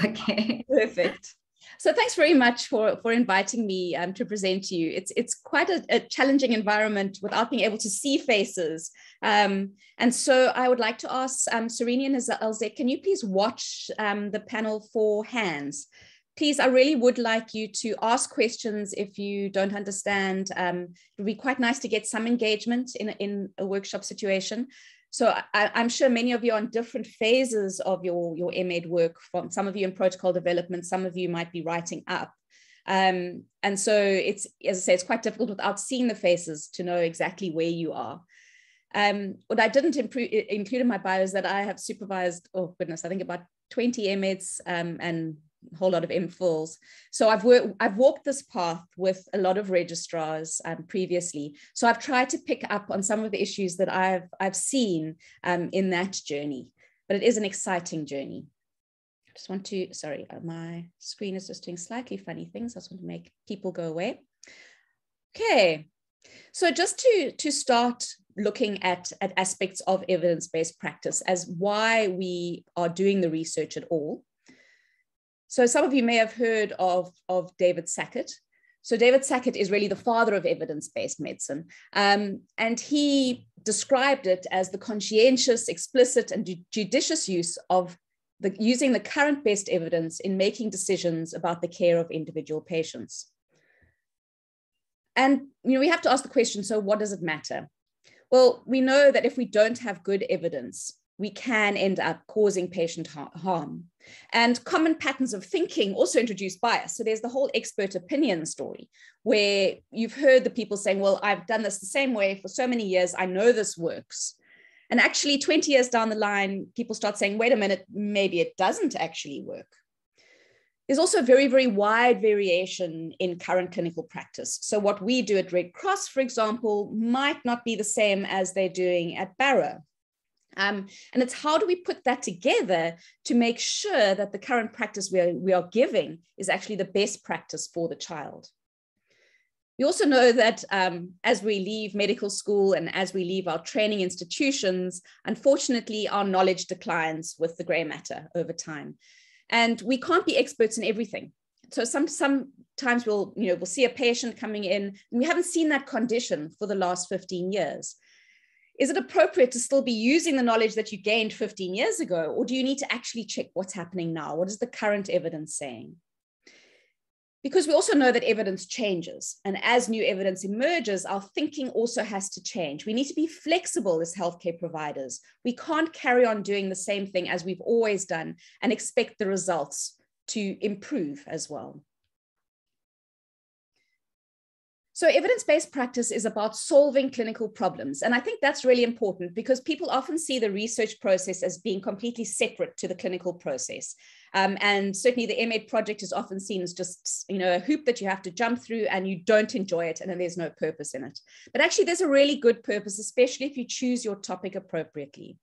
Okay. Perfect. So thanks very much for, for inviting me um, to present to you. It's, it's quite a, a, challenging environment without being able to see faces. Um, and so I would like to ask um, Sereni and Elze, can you please watch um, the panel for hands? Please, I really would like you to ask questions if you don't understand. Um, it would be quite nice to get some engagement in, in a workshop situation. So I, am sure many of you are on different phases of your, your MEd work, from some of you in protocol development, some of you might be writing up. Um, and so it's, as I say, it's quite difficult without seeing the faces to know exactly where you are. Um, what I didn't improve, include in my bio is that I have supervised, oh goodness, I think about 20 MEds um, and whole lot of MPhils. So I've worked, I've walked this path with a lot of registrars um, previously. So I've tried to pick up on some of the issues that I've I've seen um, in that journey. But it is an exciting journey. I just want to, sorry, uh, my screen is just doing slightly funny things. I just want to make people go away. Okay, so just to, to start looking at, at aspects of evidence-based practice as why we are doing the research at all. So some of you may have heard of, of David Sackett. So David Sackett is really the father of evidence-based medicine. Um, and he described it as the conscientious, explicit, and judicious use of the, using the current best evidence in making decisions about the care of individual patients. And you know, we have to ask the question, so what does it matter? Well, we know that if we don't have good evidence, we can end up causing patient harm. And common patterns of thinking also introduce bias. So there's the whole expert opinion story where you've heard the people saying, well, I've done this the same way for so many years. I know this works. And actually 20 years down the line, people start saying, wait a minute, maybe it doesn't actually work. There's also very, very wide variation in current clinical practice. So what we do at Red Cross, for example, might not be the same as they're doing at Bara um, and it's how do we put that together to make sure that the current practice we are, we are giving is actually the best practice for the child. We also know that um, as we leave medical school and as we leave our training institutions, unfortunately, our knowledge declines with the gray matter over time. And we can't be experts in everything. So some, sometimes we'll, you know, we'll see a patient coming in and we haven't seen that condition for the last 15 years is it appropriate to still be using the knowledge that you gained 15 years ago? Or do you need to actually check what's happening now? What is the current evidence saying? Because we also know that evidence changes. And as new evidence emerges, our thinking also has to change. We need to be flexible as healthcare providers. We can't carry on doing the same thing as we've always done and expect the results to improve as well. So, evidence based practice is about solving clinical problems. And I think that's really important because people often see the research process as being completely separate to the clinical process. Um, and certainly the MEd project is often seen as just, you know, a hoop that you have to jump through and you don't enjoy it and then there's no purpose in it. But actually, there's a really good purpose, especially if you choose your topic appropriately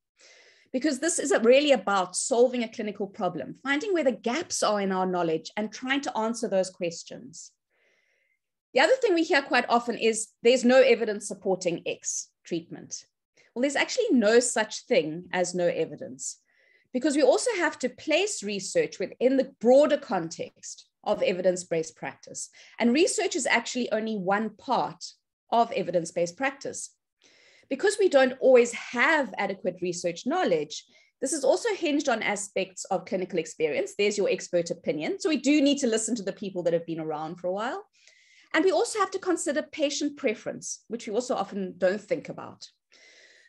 because this is really about solving a clinical problem, finding where the gaps are in our knowledge and trying to answer those questions. The other thing we hear quite often is there's no evidence supporting X treatment. Well, there's actually no such thing as no evidence because we also have to place research within the broader context of evidence based practice. And research is actually only one part of evidence based practice. Because we don't always have adequate research knowledge, this is also hinged on aspects of clinical experience. There's your expert opinion. So we do need to listen to the people that have been around for a while. And we also have to consider patient preference, which we also often don't think about.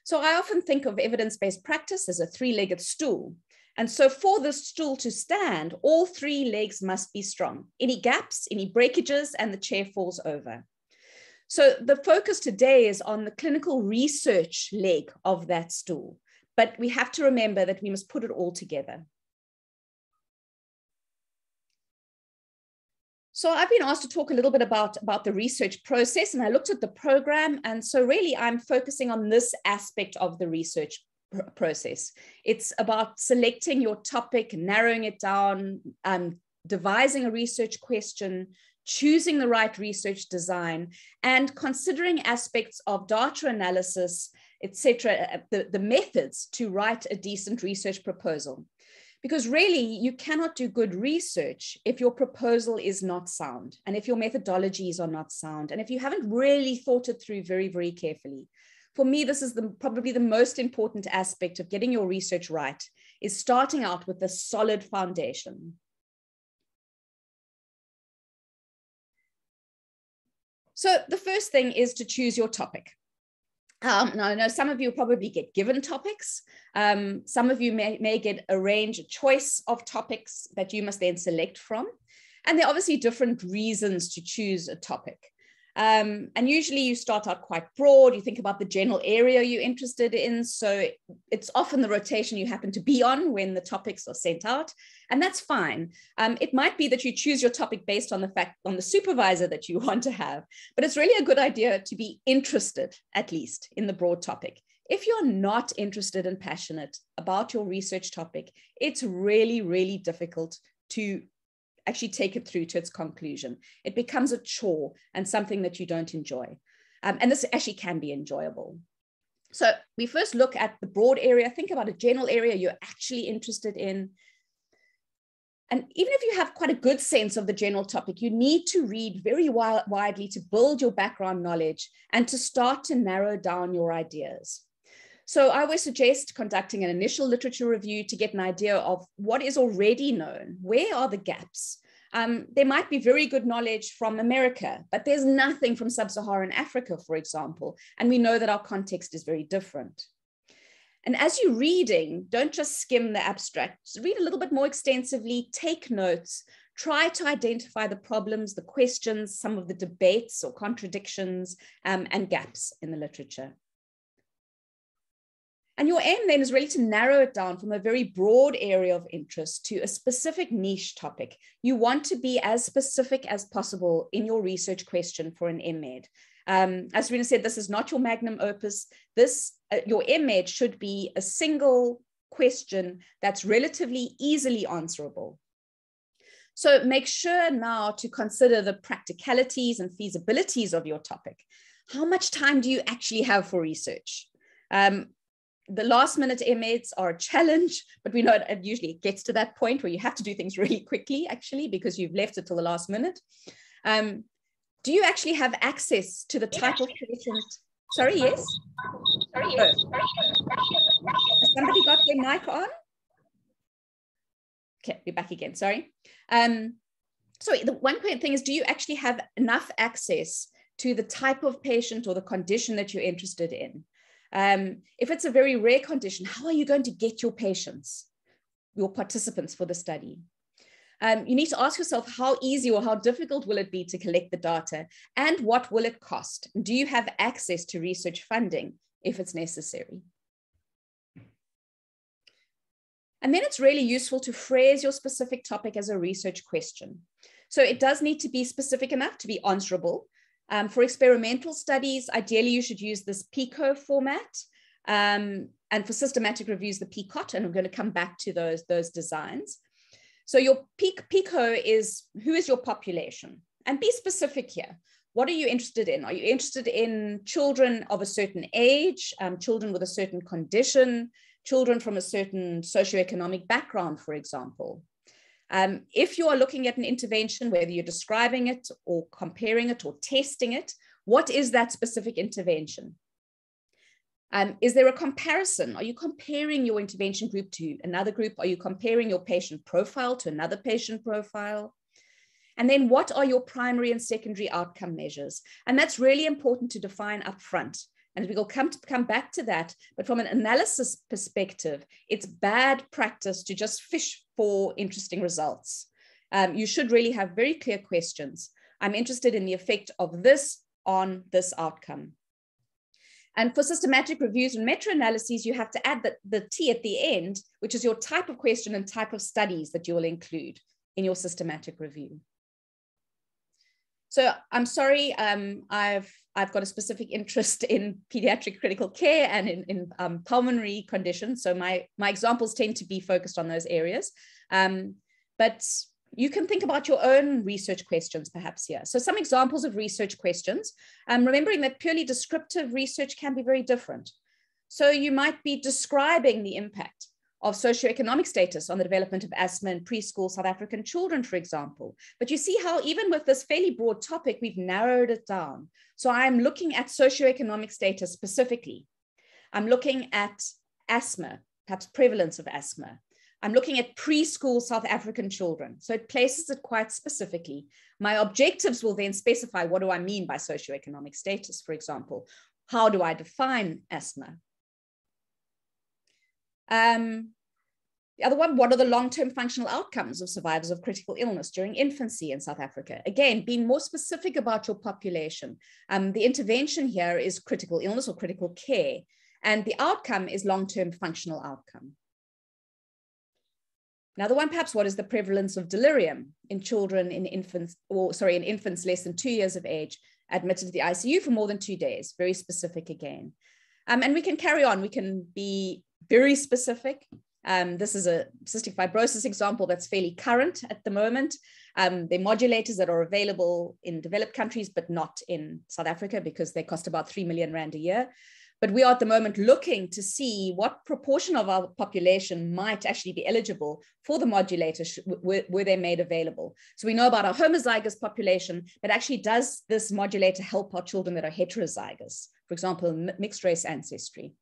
So I often think of evidence-based practice as a three-legged stool. And so for the stool to stand, all three legs must be strong. Any gaps, any breakages, and the chair falls over. So the focus today is on the clinical research leg of that stool. But we have to remember that we must put it all together. So I've been asked to talk a little bit about, about the research process and I looked at the program. And so really I'm focusing on this aspect of the research pr process. It's about selecting your topic, narrowing it down, um, devising a research question, choosing the right research design, and considering aspects of data analysis, etc., uh, the, the methods to write a decent research proposal. Because really, you cannot do good research if your proposal is not sound and if your methodologies are not sound and if you haven't really thought it through very, very carefully. For me, this is the, probably the most important aspect of getting your research right is starting out with a solid foundation. So the first thing is to choose your topic. Um, now, I know some of you probably get given topics. Um, some of you may, may get a range, a choice of topics that you must then select from. And there are obviously different reasons to choose a topic. Um, and usually you start out quite broad. You think about the general area you're interested in. So it's often the rotation you happen to be on when the topics are sent out. And that's fine. Um, it might be that you choose your topic based on the fact on the supervisor that you want to have, but it's really a good idea to be interested, at least, in the broad topic. If you're not interested and passionate about your research topic, it's really, really difficult to actually take it through to its conclusion. It becomes a chore and something that you don't enjoy. Um, and this actually can be enjoyable. So we first look at the broad area, think about a general area you're actually interested in. And even if you have quite a good sense of the general topic, you need to read very widely to build your background knowledge and to start to narrow down your ideas. So I always suggest conducting an initial literature review to get an idea of what is already known. Where are the gaps? Um, there might be very good knowledge from America, but there's nothing from sub-Saharan Africa, for example. And we know that our context is very different. And as you're reading, don't just skim the abstract, read a little bit more extensively, take notes, try to identify the problems, the questions, some of the debates or contradictions um, and gaps in the literature. And your aim then is really to narrow it down from a very broad area of interest to a specific niche topic. You want to be as specific as possible in your research question for an MEd. Um, as Rena said, this is not your magnum opus. This, uh, your MEd should be a single question that's relatively easily answerable. So make sure now to consider the practicalities and feasibilities of your topic. How much time do you actually have for research? Um, the last minute MEds are a challenge, but we know it, it, usually gets to that point where you have to do things really quickly, actually, because you've left it till the last minute. Um, do you actually have access to the type of patient? Sorry, yes? Sorry, yes. Oh. Has somebody got their mic on? Okay, we're back again, sorry. Um, sorry, the one point thing is, do you actually have enough access to the type of patient or the condition that you're interested in? Um, if it's a very rare condition, how are you going to get your patients, your participants for the study? Um, you need to ask yourself how easy or how difficult will it be to collect the data and what will it cost? Do you have access to research funding if it's necessary? And then it's really useful to phrase your specific topic as a research question. So it does need to be specific enough to be answerable, um, for experimental studies, ideally you should use this PICO format. Um, and for systematic reviews, the PICOT, and I'm going to come back to those, those designs. So your PICO is who is your population? And be specific here. What are you interested in? Are you interested in children of a certain age, um, children with a certain condition, children from a certain socioeconomic background, for example? Um, if you are looking at an intervention, whether you're describing it or comparing it or testing it, what is that specific intervention? Um, is there a comparison? Are you comparing your intervention group to another group? Are you comparing your patient profile to another patient profile? And then what are your primary and secondary outcome measures? And that's really important to define upfront. And we'll come, to, come back to that. But from an analysis perspective, it's bad practice to just fish for interesting results. Um, you should really have very clear questions. I'm interested in the effect of this on this outcome. And for systematic reviews and meta-analyses, you have to add the, the T at the end, which is your type of question and type of studies that you will include in your systematic review. So I'm sorry, um, I've I've got a specific interest in pediatric critical care and in, in um, pulmonary conditions. So my my examples tend to be focused on those areas. Um, but you can think about your own research questions perhaps here. So some examples of research questions, um, remembering that purely descriptive research can be very different. So you might be describing the impact of socioeconomic status on the development of asthma in preschool South African children, for example. But you see how even with this fairly broad topic, we've narrowed it down. So I'm looking at socioeconomic status specifically. I'm looking at asthma, perhaps prevalence of asthma. I'm looking at preschool South African children. So it places it quite specifically. My objectives will then specify what do I mean by socioeconomic status, for example. How do I define asthma? Um, the other one, what are the long-term functional outcomes of survivors of critical illness during infancy in South Africa? Again, being more specific about your population. Um, the intervention here is critical illness or critical care, and the outcome is long-term functional outcome. Another one, perhaps, what is the prevalence of delirium in children in infants, or sorry, in infants less than two years of age admitted to the ICU for more than two days? Very specific again. Um, and we can carry on. We can be very specific. Um, this is a cystic fibrosis example that's fairly current at the moment. Um, they're modulators that are available in developed countries, but not in South Africa because they cost about 3 million Rand a year. But we are at the moment looking to see what proportion of our population might actually be eligible for the modulator were, were they made available. So we know about our homozygous population, but actually does this modulator help our children that are heterozygous, for example, mixed race ancestry?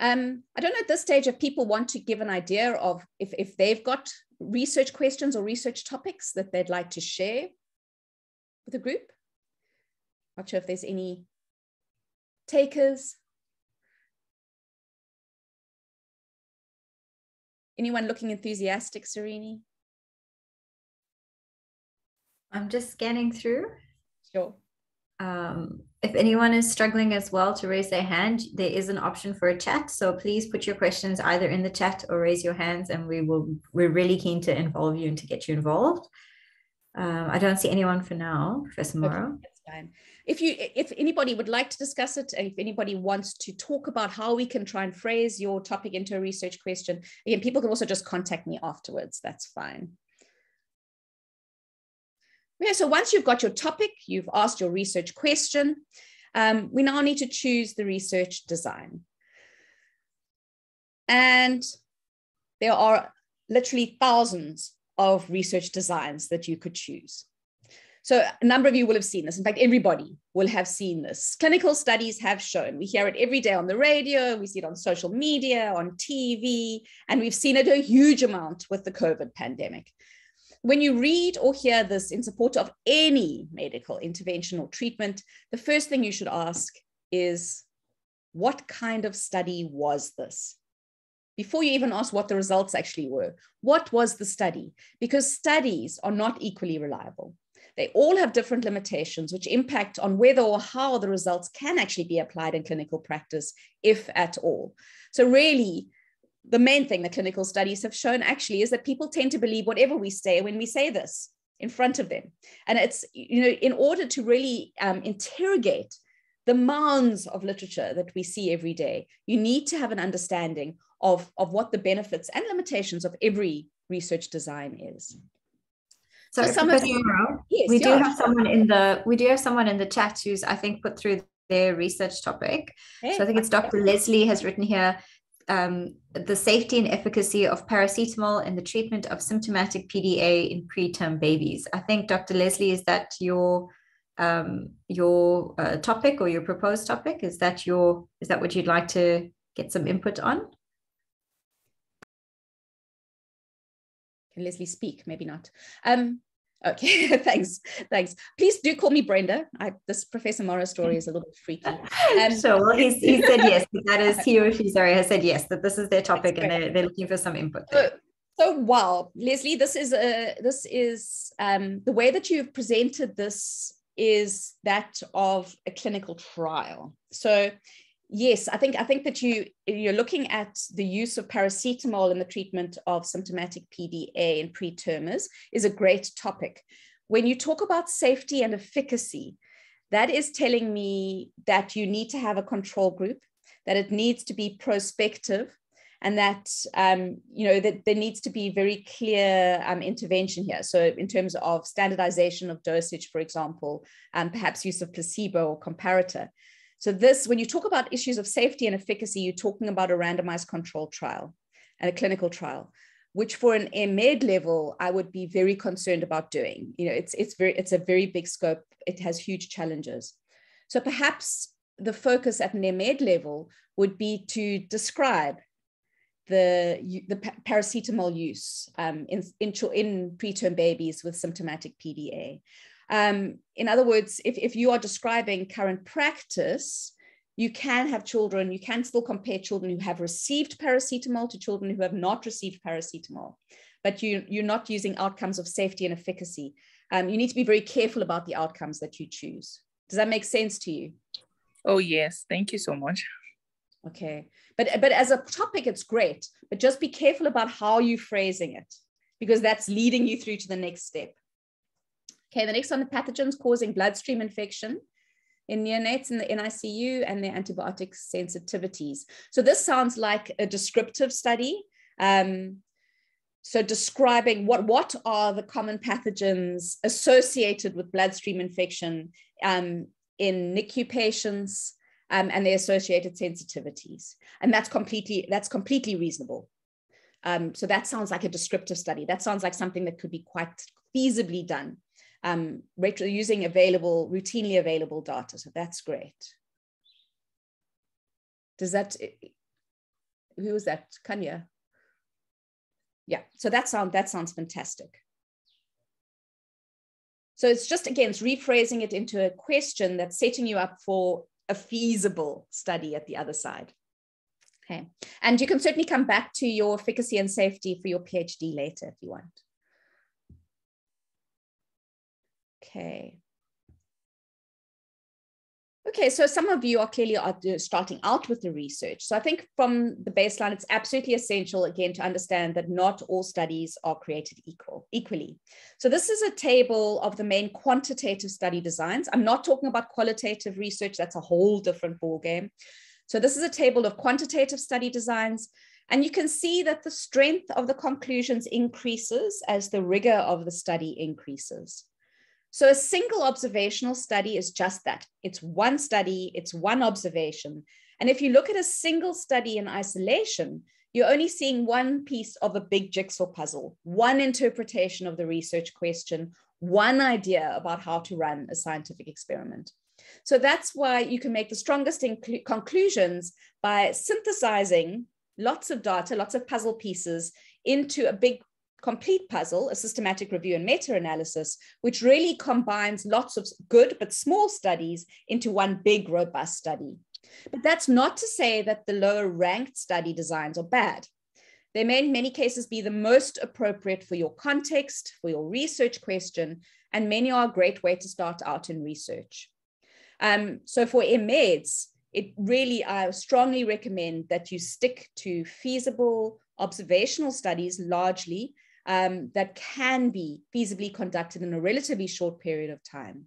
Um, I don't know at this stage if people want to give an idea of if, if they've got research questions or research topics that they'd like to share with the group. Not sure if there's any takers. Anyone looking enthusiastic, Serini? I'm just scanning through. Sure. Um, if anyone is struggling as well to raise their hand, there is an option for a chat. So please put your questions either in the chat or raise your hands, and we will. We're really keen to involve you and to get you involved. Um, I don't see anyone for now, Professor Morrow. Okay, that's fine. If you, if anybody would like to discuss it, if anybody wants to talk about how we can try and phrase your topic into a research question, again, people can also just contact me afterwards. That's fine. Yeah, so once you've got your topic, you've asked your research question, um, we now need to choose the research design. And there are literally thousands of research designs that you could choose. So a number of you will have seen this. In fact, everybody will have seen this. Clinical studies have shown. We hear it every day on the radio, we see it on social media, on TV, and we've seen it a huge amount with the COVID pandemic when you read or hear this in support of any medical intervention or treatment, the first thing you should ask is what kind of study was this? Before you even ask what the results actually were, what was the study? Because studies are not equally reliable. They all have different limitations, which impact on whether or how the results can actually be applied in clinical practice, if at all. So, really, the main thing that clinical studies have shown actually is that people tend to believe whatever we say when we say this in front of them. And it's, you know, in order to really um, interrogate the mounds of literature that we see every day, you need to have an understanding of, of what the benefits and limitations of every research design is. So, so some of you, yes, we do have someone in the we do have someone in the chat who's I think put through their research topic. So I think it's Dr. Leslie has written here um, the safety and efficacy of paracetamol in the treatment of symptomatic PDA in preterm babies. I think, Dr. Leslie, is that your um, your uh, topic or your proposed topic? Is that your is that what you'd like to get some input on? Can Leslie speak? Maybe not. Um, Okay, thanks, thanks. Please do call me Brenda. I, this Professor Morrow story is a little bit freaky. Um, so well, he's, he said yes. That is he or she. Sorry, has said yes. That this is their topic, and they're, they're looking for some input. So, so, wow, Leslie, this is a this is um, the way that you've presented this is that of a clinical trial. So yes, I think I think that you you're looking at the use of paracetamol in the treatment of symptomatic PDA in pretermers is a great topic. When you talk about safety and efficacy, that is telling me that you need to have a control group, that it needs to be prospective, and that um, you know that there needs to be very clear um, intervention here. So in terms of standardization of dosage, for example, and um, perhaps use of placebo or comparator So this, when you talk about issues of safety and efficacy, you're talking about a randomized controlled trial and a clinical trial, which for an MED level, I would be very concerned about doing. You know, it's it's very it's a very big scope. It has huge challenges. So perhaps the focus at an MED level would be to describe the, the paracetamol use um, in, in, in preterm babies with symptomatic PDA. Um, in other words, if, if you are describing current practice, you can have children, you can still compare children who have received paracetamol to children who have not received paracetamol, but you, you're not using outcomes of safety and efficacy. Um, you need to be very careful about the outcomes that you choose. Does that make sense to you? Oh, yes. Thank you so much. Okay. But, but as a topic, it's great, but just be careful about how you're phrasing it because that's leading you through to the next step. Okay, the next one, the pathogens causing bloodstream infection in neonates in the NICU and their antibiotic sensitivities. So this sounds like a descriptive study. Um, so describing what, what are the common pathogens associated with bloodstream infection um, in NICU patients um, and their associated sensitivities. And that's completely, that's completely reasonable. Um, so that sounds like a descriptive study. That sounds like something that could be quite feasibly done um, using available, routinely available data. So that's great. Does that, who was that? Kanya? Yeah, so that, sound, that sounds fantastic. So it's just, again, it's rephrasing it into a question that's setting you up for a feasible study at the other side. Okay, and you can certainly come back to your efficacy and safety for your PhD later if you want. Okay. Okay, so some of you are clearly are uh, starting out with the research. So I think from the baseline, it's absolutely essential again to understand that not all studies are created equal, equally. So this is a table of the main quantitative study designs. I'm not talking about qualitative research, that's a whole different ballgame. So this is a table of quantitative study designs. And you can see that the strength of the conclusions increases as the rigor of the study increases. So a single observational study is just that. It's one study, it's one observation. And if you look at a single study in isolation, you're only seeing one piece of a big jigsaw puzzle, one interpretation of the research question, one idea about how to run a scientific experiment. So that's why you can make the strongest conclusions by synthesizing lots of data, lots of puzzle pieces into a big complete puzzle, a systematic review and meta-analysis, which really combines lots of good but small studies into one big, robust study. But that's not to say that the lower ranked study designs are bad. They may in many cases be the most appropriate for your context, for your research question, and many are a great way to start out in research. Um, so for MEDs, it really, I strongly recommend that you stick to feasible observational studies largely um, that can be feasibly conducted in a relatively short period of time.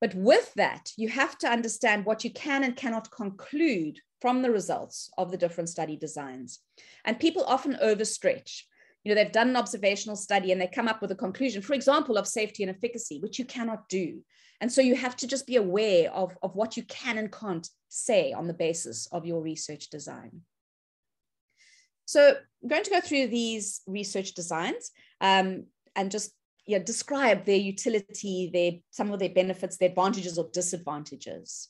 But with that, you have to understand what you can and cannot conclude from the results of the different study designs. And people often overstretch. You know, they've done an observational study and they come up with a conclusion, for example, of safety and efficacy, which you cannot do. And so you have to just be aware of, of what you can and can't say on the basis of your research design. So I'm going to go through these research designs um, and just yeah, describe their utility, their, some of their benefits, their advantages or disadvantages.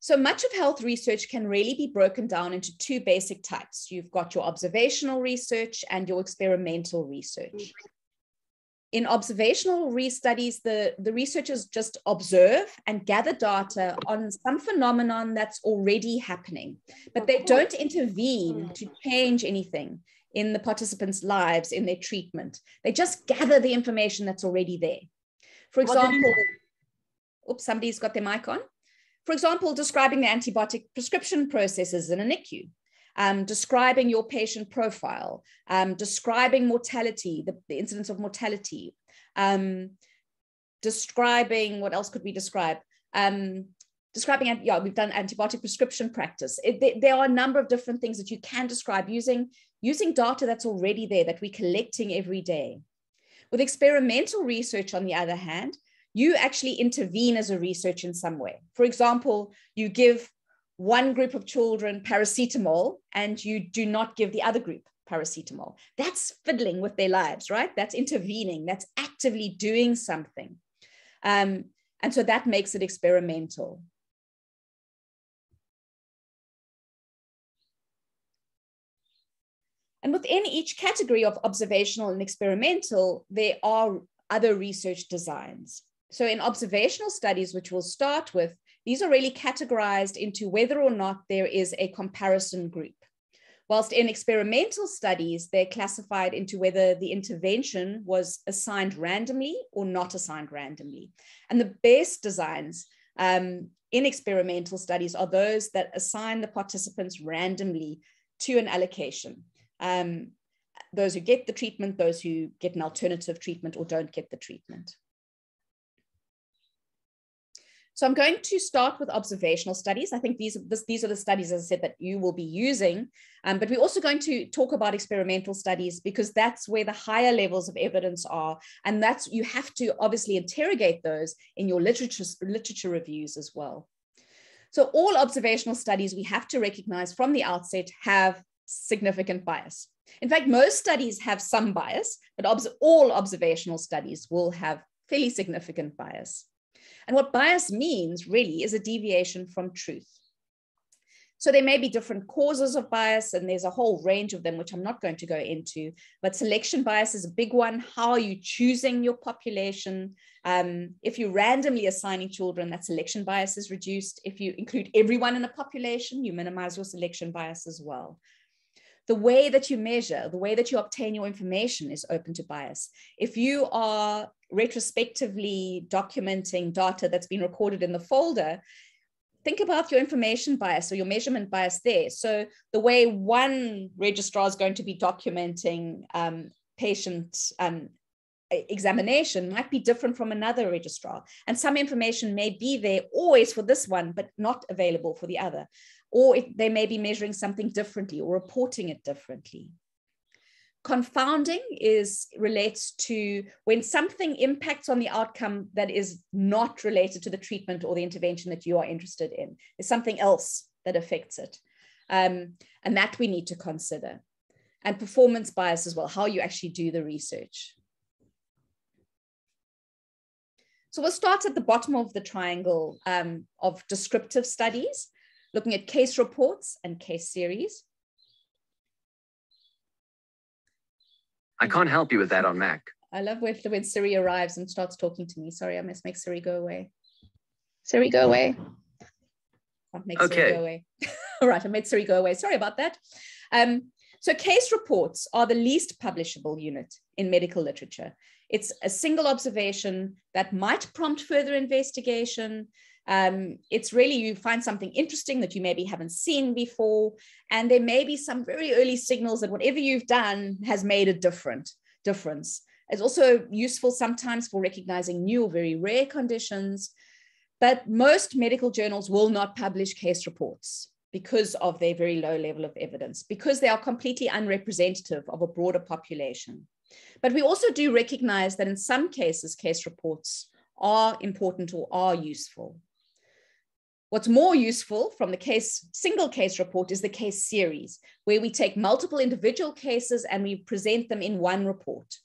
So much of health research can really be broken down into two basic types. You've got your observational research and your experimental research in observational re-studies, the, the researchers just observe and gather data on some phenomenon that's already happening, but they don't intervene to change anything in the participants' lives, in their treatment. They just gather the information that's already there. For example, oops, somebody's got their mic on. For example, describing the antibiotic prescription processes in a NICU um, describing your patient profile, um, describing mortality, the, the, incidence of mortality, um, describing what else could we describe? Um, describing, yeah, we've done antibiotic prescription practice. It, there, there are a number of different things that you can describe using, using data that's already there that we're collecting every day. With experimental research, on the other hand, you actually intervene as a research in some way. For example, you give one group of children paracetamol and you do not give the other group paracetamol. That's fiddling with their lives, right? That's intervening, that's actively doing something. Um, and so that makes it experimental. And within each category of observational and experimental, there are other research designs. So in observational studies, which we'll start with, these are really categorized into whether or not there is a comparison group. Whilst in experimental studies, they're classified into whether the intervention was assigned randomly or not assigned randomly. And the best designs um, in experimental studies are those that assign the participants randomly to an allocation um, those who get the treatment, those who get an alternative treatment or don't get the treatment. So I'm going to start with observational studies. I think these, this, these are the studies, as I said, that you will be using. Um, but we're also going to talk about experimental studies because that's where the higher levels of evidence are. And that's you have to obviously interrogate those in your literature, literature reviews as well. So all observational studies we have to recognize from the outset have significant bias. In fact, most studies have some bias, but all observational studies will have fairly significant bias. And what bias means really is a deviation from truth. So there may be different causes of bias, and there's a whole range of them, which I'm not going to go into. But selection bias is a big one. How are you choosing your population? Um, if you're randomly assigning children, that selection bias is reduced. If you include everyone in a population, you minimize your selection bias as well the way that you measure, the way that you obtain your information is open to bias. If you are retrospectively documenting data that's been recorded in the folder, think about your information bias or your measurement bias there. So the way one registrar is going to be documenting um, patient um, examination might be different from another registrar. And some information may be there always for this one, but not available for the other or they may be measuring something differently or reporting it differently. Confounding is relates to when something impacts on the outcome that is not related to the treatment or the intervention that you are interested in. There's something else that affects it. Um, and that we need to consider. And performance bias as well, how you actually do the research. So we'll start at the bottom of the triangle um, of descriptive studies looking at case reports and case series. I can't help you with that on Mac. I love when, when Siri arrives and starts talking to me. Sorry, I must make Siri go away. Siri, go away. Can't make okay. Siri go away. All right, I made Siri go away. Sorry about that. Um, so case reports are the least publishable unit in medical literature. It's a single observation that might prompt further investigation, um, it's really you find something interesting that you maybe haven't seen before, and there may be some very early signals that whatever you've done has made a different difference. It's also useful sometimes for recognizing new or very rare conditions, but most medical journals will not publish case reports because of their very low level of evidence, because they are completely unrepresentative of a broader population. But we also do recognize that in some cases, case reports are important or are useful. What's more useful from the case single case report is the case series, where we take multiple individual cases and we present them in one report.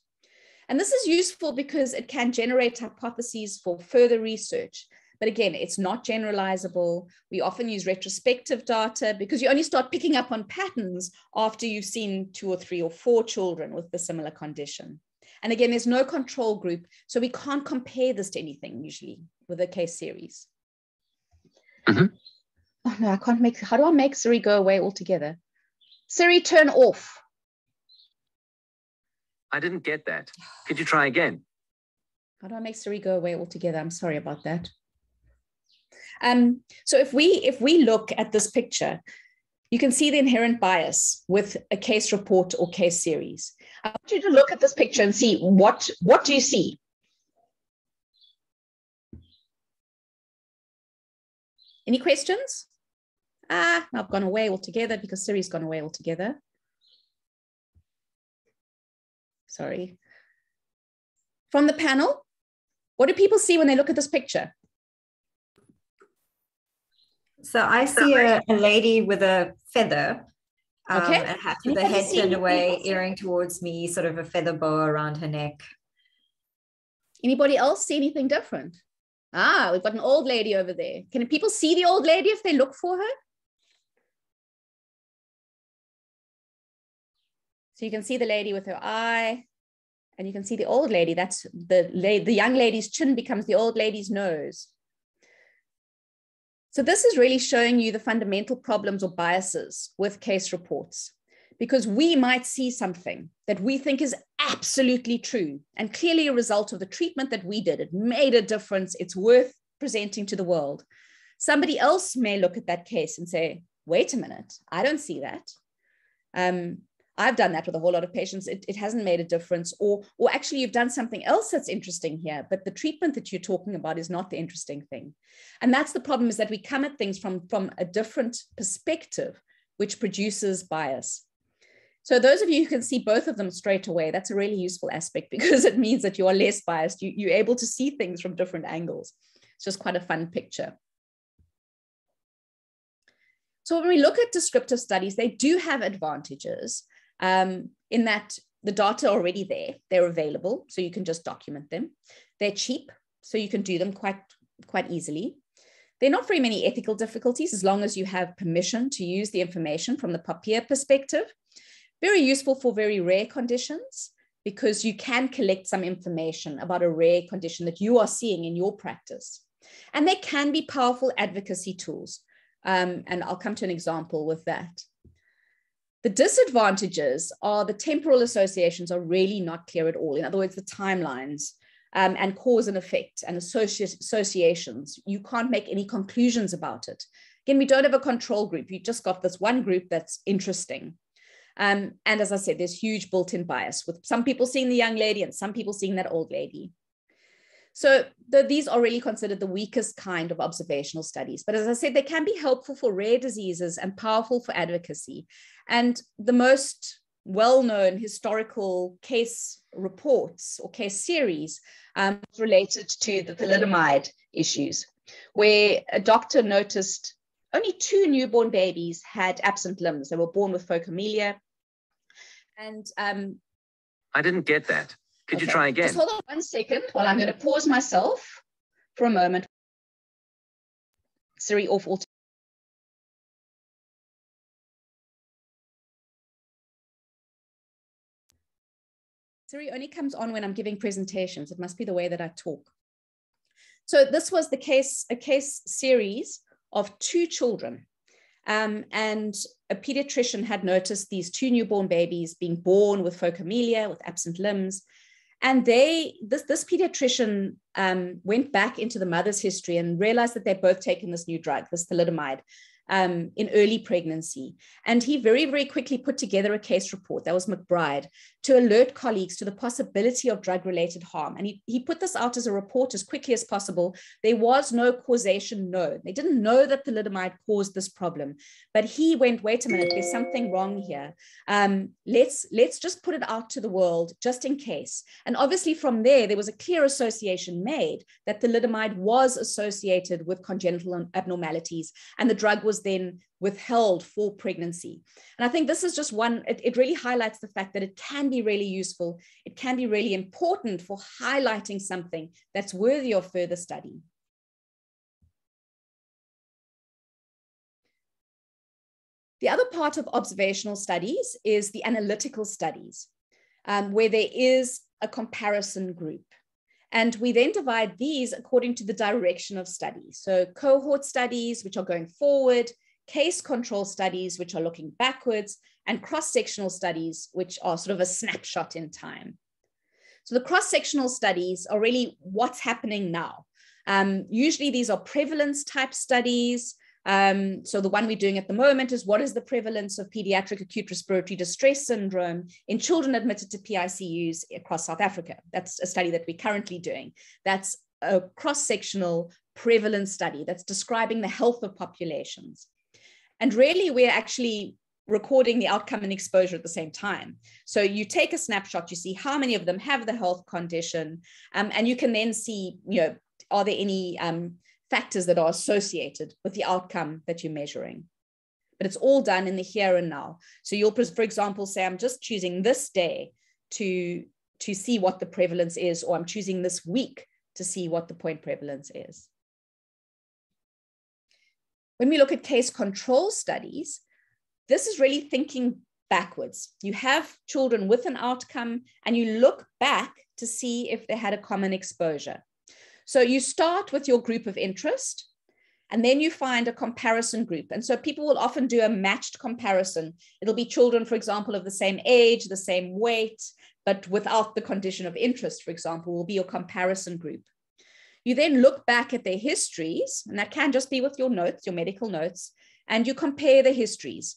And this is useful because it can generate hypotheses for further research. But again, it's not generalizable. We often use retrospective data because you only start picking up on patterns after you've seen two or three or four children with the similar condition. And again, there's no control group, so we can't compare this to anything usually with a case series. Mm-hmm. Oh no, I can't make. How do I make Siri go away altogether? Siri, turn off. I didn't get that. Could you try again? How do I make Siri go away altogether? I'm sorry about that. Um, so if we if we look at this picture, you can see the inherent bias with a case report or case series. I want you to look at this picture and see what what do you see? Any questions? Ah, I've gone away altogether because Siri's gone away altogether. Sorry. From the panel, What do people see when they look at this picture? So I see a, a lady with a feather. Um, okay. And hat with the head turned away, earring towards me, sort of a feather boa around her neck. Anybody else see anything different? Ah, we've got an old lady over there. Can people see the old lady if they look for her? So you can see the lady with her eye, and you can see the old lady. That's the, the young lady's chin becomes the old lady's nose. So this is really showing you the fundamental problems or biases with case reports, because we might see something that we think is absolutely true and clearly a result of the treatment that we did. It made a difference. It's worth presenting to the world. Somebody else may look at that case and say, wait a minute, I don't see that. Um, I've done that with a whole lot of patients. It, it hasn't made a difference. Or, or actually, you've done something else that's interesting here, but the treatment that you're talking about is not the interesting thing. And that's the problem is that we come at things from, from a different perspective, which produces bias. So those of you who can see both of them straight away, that's a really useful aspect because it means that you are less biased. You, you're able to see things from different angles. It's just quite a fun picture. So when we look at descriptive studies, they do have advantages um, in that the data are already there, they're available, so you can just document them. They're cheap, so you can do them quite, quite easily. There are not very many ethical difficulties as long as you have permission to use the information from the POPIA perspective. Very useful for very rare conditions because you can collect some information about a rare condition that you are seeing in your practice. And they can be powerful advocacy tools. Um, and I'll come to an example with that. The disadvantages are the temporal associations are really not clear at all. In other words, the timelines um, and cause and effect and associ- associations, you can't make any conclusions about it. Again, we don't have a control group. You just got this one group that's interesting. Um, and as I said, there's huge built in bias with some people seeing the young lady and some people seeing that old lady. So the, these are really considered the weakest kind of observational studies. But as I said, they can be helpful for rare diseases and powerful for advocacy. And the most well-known historical case reports or case series um, related to the thalidomide issues, where a doctor noticed only two newborn babies had absent limbs. They were born with phocomelia. And um, I didn't get that. Could okay. you try again? Just hold on one second while I'm going to pause myself for a moment. Siri off auto. Siri only comes on when I'm giving presentations. It must be the way that I talk. So this was the case, a case series of two children. Um, and a pediatrician had noticed these two newborn babies being born with phocomelia, with absent limbs, and they this this pediatrician um, went back into the mother's history and realized that they'd both taken this new drug this thalidomide um, in early pregnancy. And he very, very quickly put together a case report, that was McBride, to alert colleagues to the possibility of drug related harm. And he, he put this out as a report as quickly as possible. There was no causation known. They didn't know that thalidomide caused this problem. But he went, wait a minute, there's something wrong here. Um, let's, let's just put it out to the world just in case. And obviously, from there, there was a clear association made that thalidomide was associated with congenital abnormalities, and the drug was was then withheld for pregnancy. And I think this is just one, it, it really highlights the fact that it can be really useful. It can be really important for highlighting something that's worthy of further study. The other part of observational studies is the analytical studies, um, where there is a comparison group. And we then divide these according to the direction of study. So cohort studies, which are going forward, case control studies, which are looking backwards, and cross-sectional studies, which are sort of a snapshot in time. So the cross-sectional studies are really what's happening now. Um, usually these are prevalence type studies, um, so the one we're doing at the moment is what is the prevalence of pediatric acute respiratory distress syndrome in children admitted to PICUs across South Africa. That's a study that we're currently doing. That's a cross-sectional prevalence study that's describing the health of populations. And really, we're actually recording the outcome and exposure at the same time. So you take a snapshot, you see how many of them have the health condition, um, and you can then see, you know, are there any um, factors that are associated with the outcome that you're measuring? But it's all done in the here and now. So you'll, for example, say, I'm just choosing this day to, to see what the prevalence is, or I'm choosing this week to see what the point prevalence is. When we look at case control studies, this is really thinking backwards. You have children with an outcome and you look back to see if they had a common exposure. So you start with your group of interest and then you find a comparison group. And so people will often do a matched comparison. It'll be children, for example, of the same age, the same weight, but without the condition of interest, for example, will be your comparison group. You then look back at their histories, and that can just be with your notes, your medical notes, and you compare the histories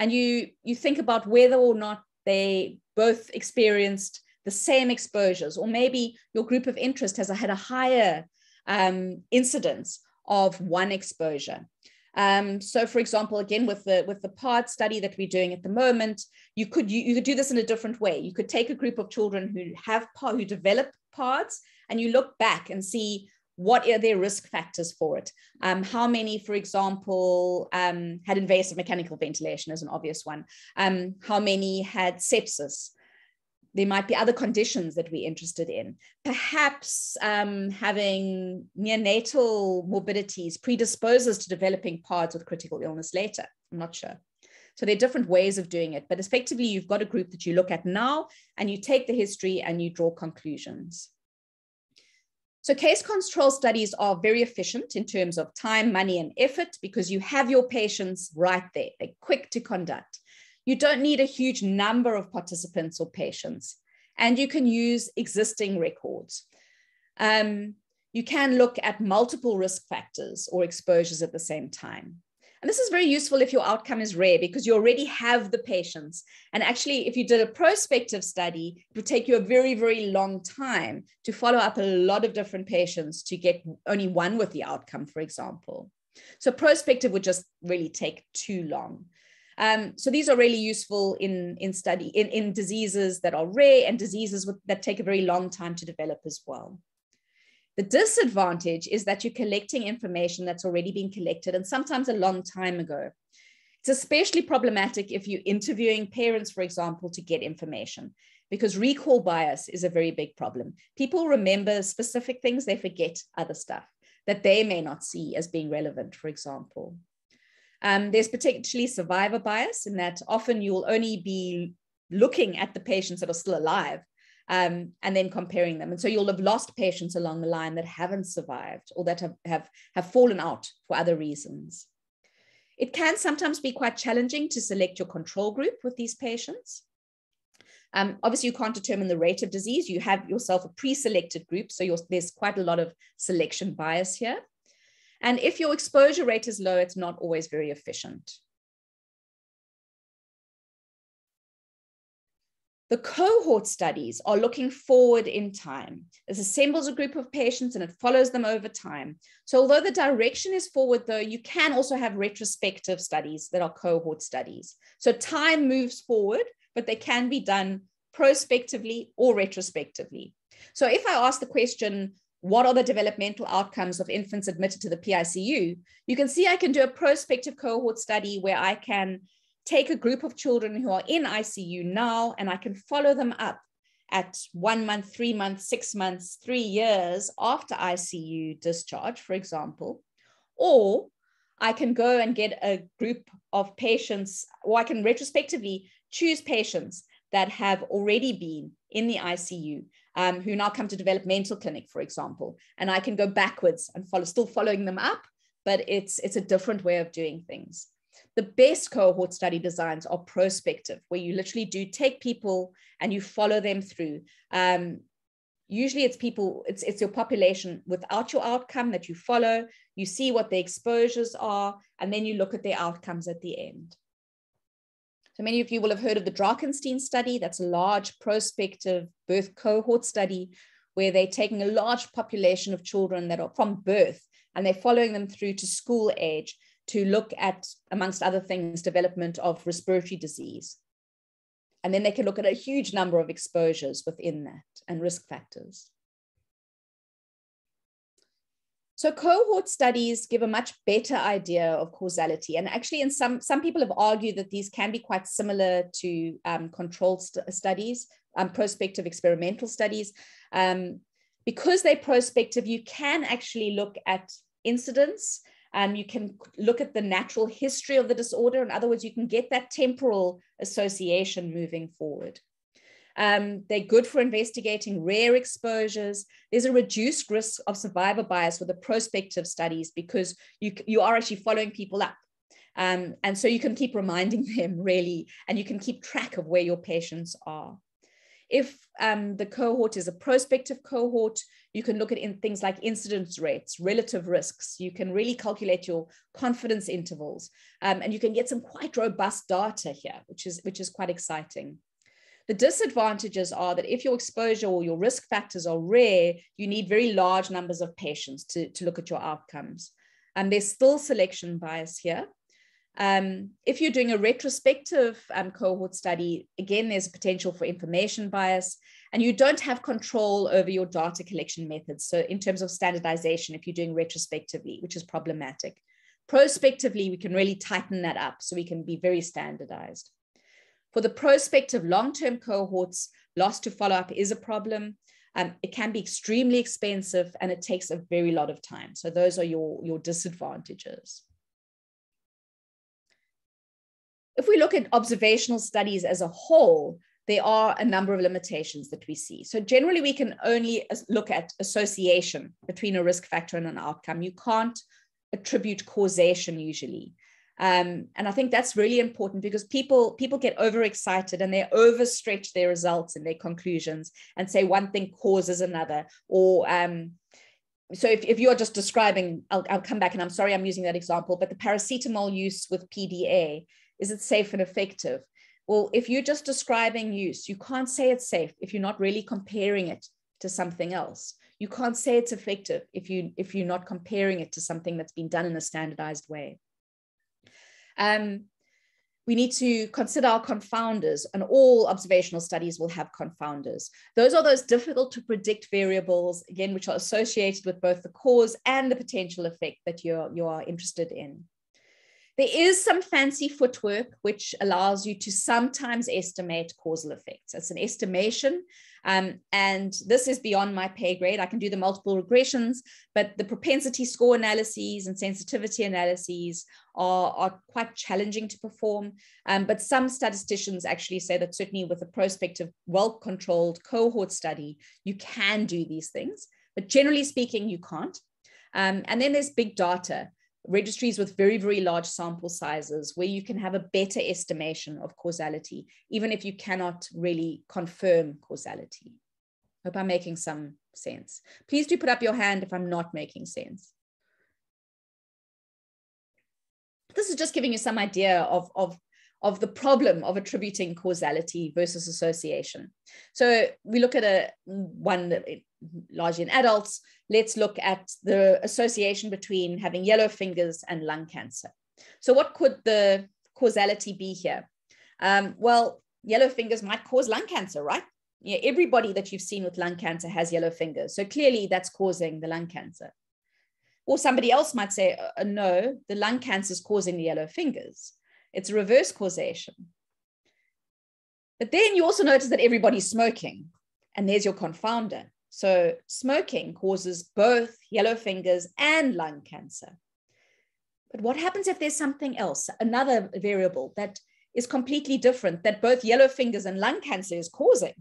and you you think about whether or not they both experienced the same exposures or maybe your group of interest has had a higher um, incidence of one exposure um, so for example again with the with the PARD study that we're doing at the moment you could you, you could do this in a different way you could take a group of children who have who develop PARDs and you look back and see what are their risk factors for it? Um, how many, for example, um, had invasive mechanical ventilation as an obvious one? Um, how many had sepsis? There might be other conditions that we're interested in. Perhaps um, having neonatal morbidities predisposes to developing PARDs with critical illness later. I'm not sure. So there are different ways of doing it, but effectively you've got a group that you look at now and you take the history and you draw conclusions. So case control studies are very efficient in terms of time, money, and effort because you have your patients right there. They're quick to conduct. You don't need a huge number of participants or patients, and you can use existing records. Um, you can look at multiple risk factors or exposures at the same time. And this is very useful if your outcome is rare because you already have the patients. And actually, if you did a prospective study, it would take you a very, very long time to follow up a lot of different patients to get only one with the outcome, for example. So prospective would just really take too long. Um, so these are really useful in, in study in, in diseases that are rare and diseases with, that take a very long time to develop as well. The disadvantage is that you're collecting information that's already been collected and sometimes a long time ago. It's especially problematic if you're interviewing parents, for example, to get information, because recall bias is a very big problem. People remember specific things, they forget other stuff that they may not see as being relevant, for example. Um, there's particularly survivor bias in that often you'll only be looking at the patients that are still alive um, and then comparing them. And so you'll have lost patients along the line that haven't survived or that have, have, have fallen out for other reasons. It can sometimes be quite challenging to select your control group with these patients. Um, obviously, you can't determine the rate of disease. You have yourself a pre-selected group, so there's quite a lot of selection bias here. And if your exposure rate is low, it's not always very efficient. The cohort studies are looking forward in time. It assembles a group of patients and it follows them over time. So although the direction is forward though, you can also have retrospective studies that are cohort studies. So time moves forward, but they can be done prospectively or retrospectively. So if I ask the question, what are the developmental outcomes of infants admitted to the PICU? You can see I can do a prospective cohort study where I can take a group of children who are in ICU now and I can follow them up at one month, three months, six months, three years after ICU discharge, for example. Or I can go and get a group of patients, or I can retrospectively choose patients that have already been in the ICU, um, who now come to developmental clinic, for example, and I can go backwards and follow, still following them up, but it's it's a different way of doing things. The best cohort study designs are prospective, where you literally do take people and you follow them through. Um, usually it's people, it's, it's your population without your outcome that you follow, you see what the exposures are, and then you look at their outcomes at the end. So many of you will have heard of the Drakenstein study. That's a large prospective birth cohort study where they're taking a large population of children that are from birth and they're following them through to school age to look at, amongst other things, development of respiratory disease. And then they can look at a huge number of exposures within that and risk factors. So cohort studies give a much better idea of causality. And actually, in some, some people have argued that these can be quite similar to um, controlled st studies, um, prospective experimental studies. Um, because they're prospective, you can actually look at incidents and you can look at the natural history of the disorder. In other words, you can get that temporal association moving forward. Um, they're good for investigating rare exposures. There's a reduced risk of survivor bias with the prospective studies because you, you are actually following people up. Um, and so you can keep reminding them really, and you can keep track of where your patients are. If um, the cohort is a prospective cohort, you can look at in things like incidence rates, relative risks. You can really calculate your confidence intervals, um, and you can get some quite robust data here, which is which is quite exciting. The disadvantages are that if your exposure or your risk factors are rare, you need very large numbers of patients to, to look at your outcomes. And there's still selection bias here. Um, if you're doing a retrospective um, cohort study, again, there's potential for information bias, and you don't have control over your data collection methods. So, in terms of standardization, if you're doing retrospectively, which is problematic. Prospectively, we can really tighten that up so we can be very standardized. For the prospective long-term cohorts, loss to follow-up is a problem. Um, it can be extremely expensive and it takes a very lot of time. So those are your, your disadvantages. If we look at observational studies as a whole, there are a number of limitations that we see. So generally we can only look at association between a risk factor and an outcome. You can't attribute causation usually. Um, and I think that's really important because people people get overexcited and they overstretch their results and their conclusions and say one thing causes another. Or um, so if, if you're just describing, I'll, I'll come back and I'm sorry I'm using that example, but the paracetamol use with PDA, is it safe and effective? Well, if you're just describing use, you can't say it's safe if you're not really comparing it to something else. You can't say it's effective if you if you're not comparing it to something that's been done in a standardized way. Um, we need to consider our confounders, and all observational studies will have confounders. Those are those difficult to predict variables, again, which are associated with both the cause and the potential effect that you're, you are interested in. There is some fancy footwork which allows you to sometimes estimate causal effects. It's an estimation, um, and this is beyond my pay grade. I can do the multiple regressions, but the propensity score analyses and sensitivity analyses are, are quite challenging to perform. Um, but some statisticians actually say that certainly with a prospective, well-controlled cohort study, you can do these things. But generally speaking, you can't. Um, and then there's big data registries with very, very large sample sizes where you can have a better estimation of causality, even if you cannot really confirm causality. Hope I'm making some sense. Please do put up your hand if I'm not making sense. This is just giving you some idea of, of, of the problem of attributing causality versus association. So we look at a one largely in adults, let's look at the association between having yellow fingers and lung cancer. So, what could the causality be here? Um, well, yellow fingers might cause lung cancer, right? Yeah, everybody that you've seen with lung cancer has yellow fingers. So, clearly, that's causing the lung cancer. Or somebody else might say, uh, uh no, the lung cancer is causing the yellow fingers. It's reverse causation. But then you also notice that everybody's smoking, and there's your confounder. So, smoking causes both yellow fingers and lung cancer. But what happens if there's something else, another variable that is completely different that both yellow fingers and lung cancer is causing?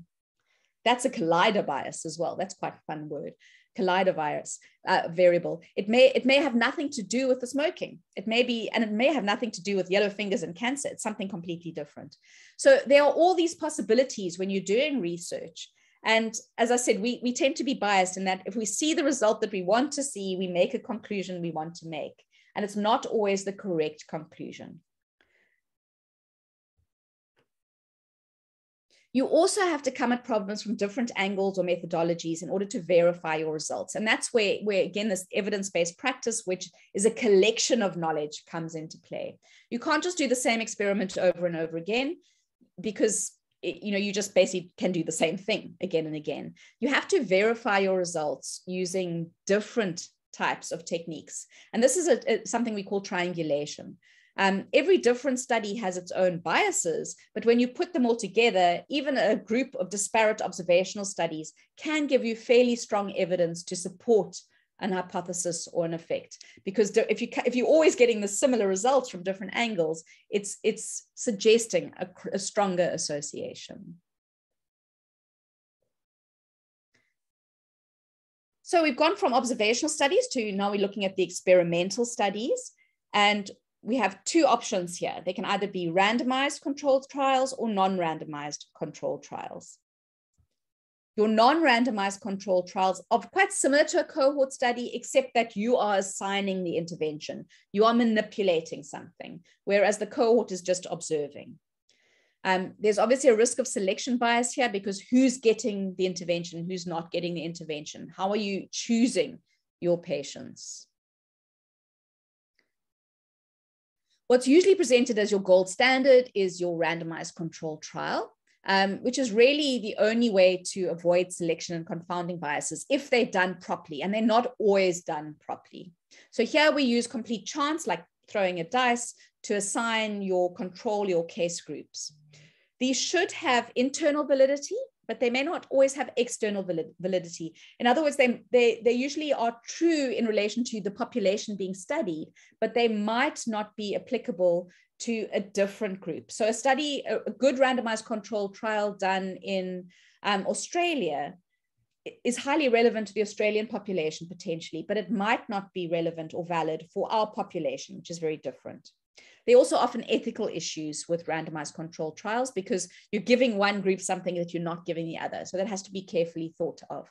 That's a collider bias as well. That's quite a fun word. Collider virus uh, variable. It may it may have nothing to do with the smoking. It may be, and it may have nothing to do with yellow fingers and cancer. It's something completely different. So there are all these possibilities when you're doing research and as I said, we, we tend to be biased in that if we see the result that we want to see, we make a conclusion we want to make. And it's not always the correct conclusion. you also have to come at problems from different angles or methodologies in order to verify your results. And that's where, where again, this evidence-based practice, which is a collection of knowledge, comes into play. You can't just do the same experiment over and over again because it, you know you just basically can do the same thing again and again. You have to verify your results using different types of techniques. And this is a, a, something we call triangulation. Um, every different study has its own biases, but when you put them all together, even a group of disparate observational studies can give you fairly strong evidence to support an hypothesis or an effect. Because if you if you're always getting the similar results from different angles, it's it's suggesting a, a stronger association. So we've gone from observational studies to now we're looking at the experimental studies. And we have two options here. They can either be randomized controlled trials or non-randomized controlled trials. Your non-randomized control trials are quite similar to a cohort study, except that you are assigning the intervention. You are manipulating something, whereas the cohort is just observing. Um, there's obviously a risk of selection bias here because who's getting the intervention, who's not getting the intervention? How are you choosing your patients? What's usually presented as your gold standard is your randomized control trial, um, which is really the only way to avoid selection and confounding biases if they're done properly, and they're not always done properly. So here we use complete chance, like throwing a dice, to assign your control, your case groups. These should have internal validity but they may not always have external validity. In other words, they, they, they usually are true in relation to the population being studied, but they might not be applicable to a different group. So a study, a good randomized controlled trial done in um, Australia is highly relevant to the Australian population potentially, but it might not be relevant or valid for our population, which is very different. There are also often ethical issues with randomized controlled trials because you're giving one group something that you're not giving the other. So that has to be carefully thought of.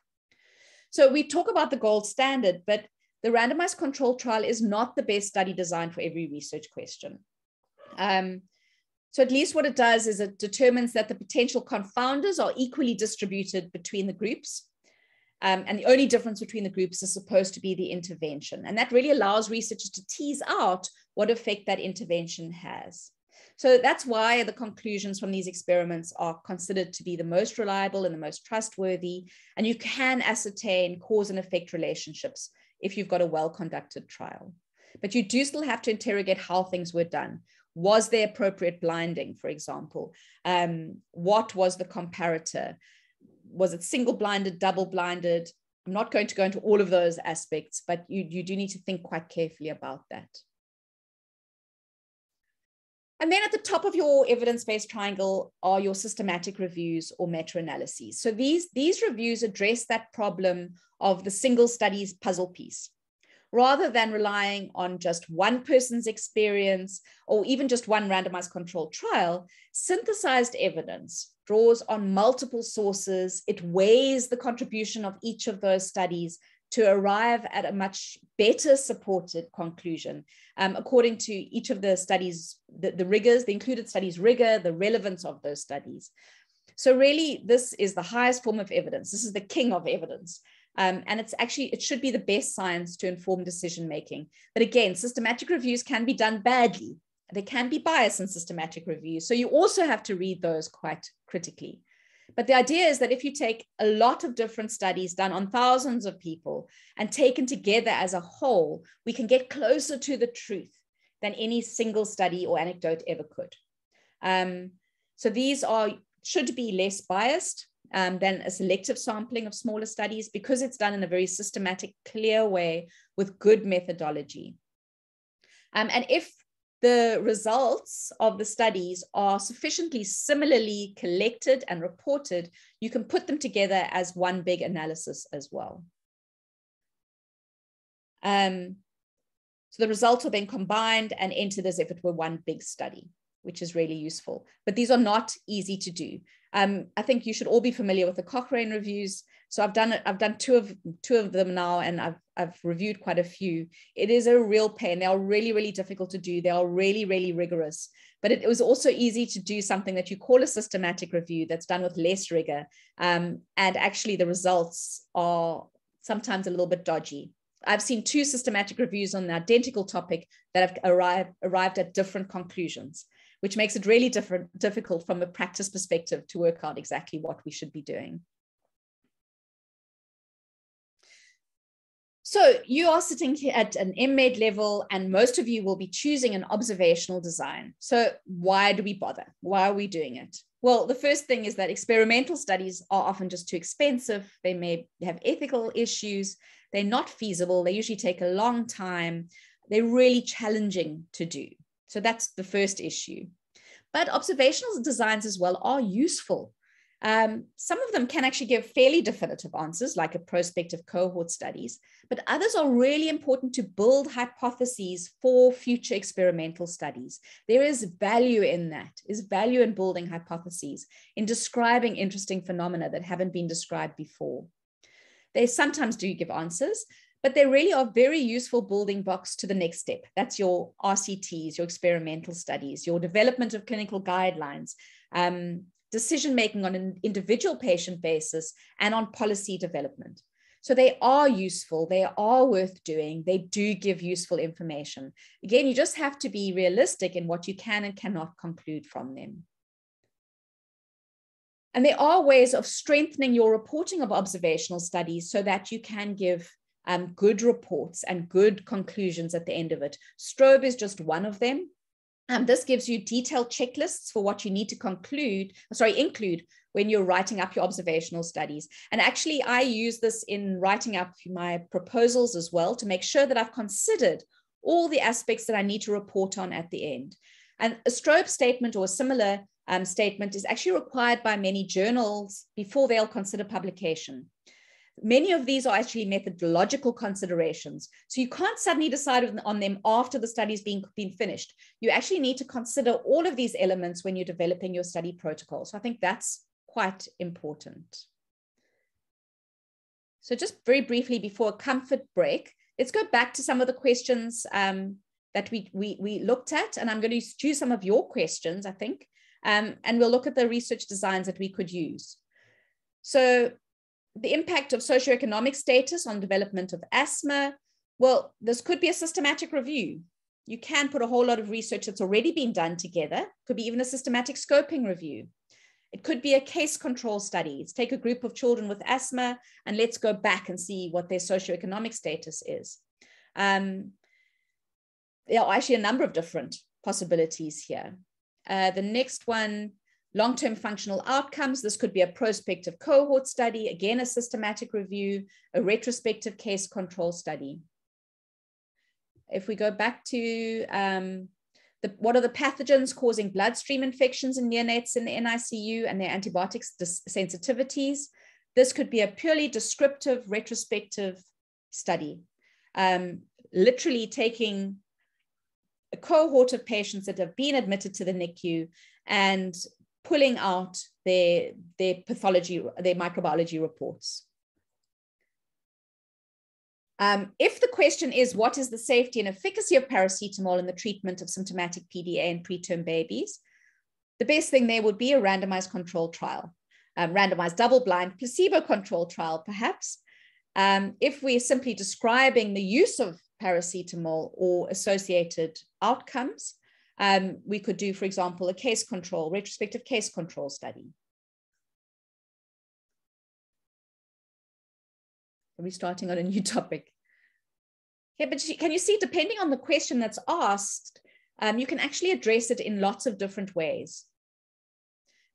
So we talk about the gold standard, but the randomized controlled trial is not the best study design for every research question. Um, so at least what it does is it determines that the potential confounders are equally distributed between the groups. Um, and the only difference between the groups is supposed to be the intervention. And that really allows researchers to tease out what effect that intervention has. So that's why the conclusions from these experiments are considered to be the most reliable and the most trustworthy. And you can ascertain cause and effect relationships if you've got a well conducted trial. But you do still have to interrogate how things were done. Was there appropriate blinding, for example? Um, what was the comparator? was it single blinded, double blinded? I'm not going to go into all of those aspects, but you, you do need to think quite carefully about that. And then at the top of your evidence-based triangle are your systematic reviews or meta-analyses. So these, these reviews address that problem of the single studies puzzle piece. Rather than relying on just one person's experience or even just one randomized controlled trial, synthesized evidence draws on multiple sources. It weighs the contribution of each of those studies to arrive at a much better supported conclusion um, according to each of the studies, the, the rigors, the included studies rigor, the relevance of those studies. So really, this is the highest form of evidence. This is the king of evidence. Um, and it's actually, it should be the best science to inform decision making. But again, systematic reviews can be done badly there can be bias in systematic reviews. So you also have to read those quite critically. But the idea is that if you take a lot of different studies done on thousands of people and taken together as a whole, we can get closer to the truth than any single study or anecdote ever could. Um, so these are should be less biased um, than a selective sampling of smaller studies because it's done in a very systematic, clear way with good methodology. Um, and if the results of the studies are sufficiently similarly collected and reported, you can put them together as one big analysis as well. Um, so the results are then combined and entered as if it were one big study. Which is really useful. But these are not easy to do. Um, I think you should all be familiar with the Cochrane reviews. So I've done. I've done two of two of them now, and I've I've reviewed quite a few. It is a real pain. They are really really difficult to do. They are really really rigorous. But it, it was also easy to do something that you call a systematic review that's done with less rigor, um, and actually the results are sometimes a little bit dodgy. I've seen two systematic reviews on the identical topic that have arrived arrived at different conclusions which makes it really different, difficult from a practice perspective to work out exactly what we should be doing. So you are sitting here at an MMed level and most of you will be choosing an observational design. So why do we bother? Why are we doing it? Well, the first thing is that experimental studies are often just too expensive. They may have ethical issues. They're not feasible. They usually take a long time. They're really challenging to do. So that's the first issue. But observational designs as well are useful. Um, some of them can actually give fairly definitive answers, like a prospective cohort studies, but others are really important to build hypotheses for future experimental studies. There is value in that, is value in building hypotheses, in describing interesting phenomena that haven't been described before. They sometimes do give answers, but they really are very useful building blocks to the next step. That's your RCTs, your experimental studies, your development of clinical guidelines, um, decision making on an individual patient basis, and on policy development. So they are useful, they are worth doing, they do give useful information. Again, you just have to be realistic in what you can and cannot conclude from them. And there are ways of strengthening your reporting of observational studies so that you can give um, good reports and good conclusions at the end of it. STROBE is just one of them. Um, this gives you detailed checklists for what you need to conclude, sorry, include when you're writing up your observational studies. And actually, I use this in writing up my proposals as well to make sure that I've considered all the aspects that I need to report on at the end. And a STROBE statement or a similar um, statement is actually required by many journals before they'll consider publication. Many of these are actually methodological considerations. So you can't suddenly decide on them after the study's been, been finished. You actually need to consider all of these elements when you're developing your study protocol. So I think that's quite important. So just very briefly before a comfort break, let's go back to some of the questions um, that we, we, we looked at. And I'm going to choose some of your questions, I think, um, and we'll look at the research designs that we could use. So the impact of socioeconomic status on development of asthma. Well, this could be a systematic review. You can put a whole lot of research that's already been done together. Could be even a systematic scoping review. It could be a case control study. Let's take a group of children with asthma and let's go back and see what their socioeconomic status is. Um, there are actually a number of different possibilities here. Uh, the next one Long-term functional outcomes, this could be a prospective cohort study, again, a systematic review, a retrospective case control study. If we go back to um, the, what are the pathogens causing bloodstream infections in neonates in the NICU and their antibiotics sensitivities, this could be a purely descriptive retrospective study, um, literally taking a cohort of patients that have been admitted to the NICU and pulling out their, their pathology, their microbiology reports. Um, if the question is, what is the safety and efficacy of paracetamol in the treatment of symptomatic PDA in preterm babies? The best thing there would be a randomized control trial, a randomized double-blind placebo-controlled trial, perhaps. Um, if we're simply describing the use of paracetamol or associated outcomes, um, we could do, for example, a case control, retrospective case control study. Are we starting on a new topic? Yeah, but can you see, depending on the question that's asked, um, you can actually address it in lots of different ways.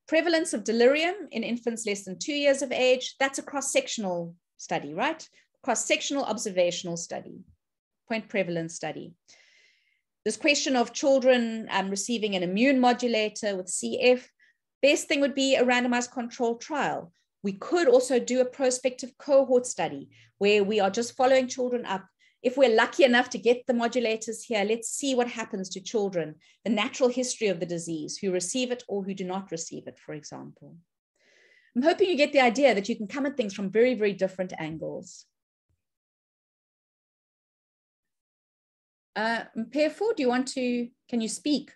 Prevalence of delirium in infants less than two years of age, that's a cross-sectional study, right? Cross-sectional observational study, point prevalence study. This question of children um, receiving an immune modulator with CF, best thing would be a randomized control trial. We could also do a prospective cohort study where we are just following children up if we're lucky enough to get the modulators here, let's see what happens to children, the natural history of the disease, who receive it or who do not receive it, for example. I'm hoping you get the idea that you can come at things from very, very different angles. Uh, Mpefo, do you want to, can you speak?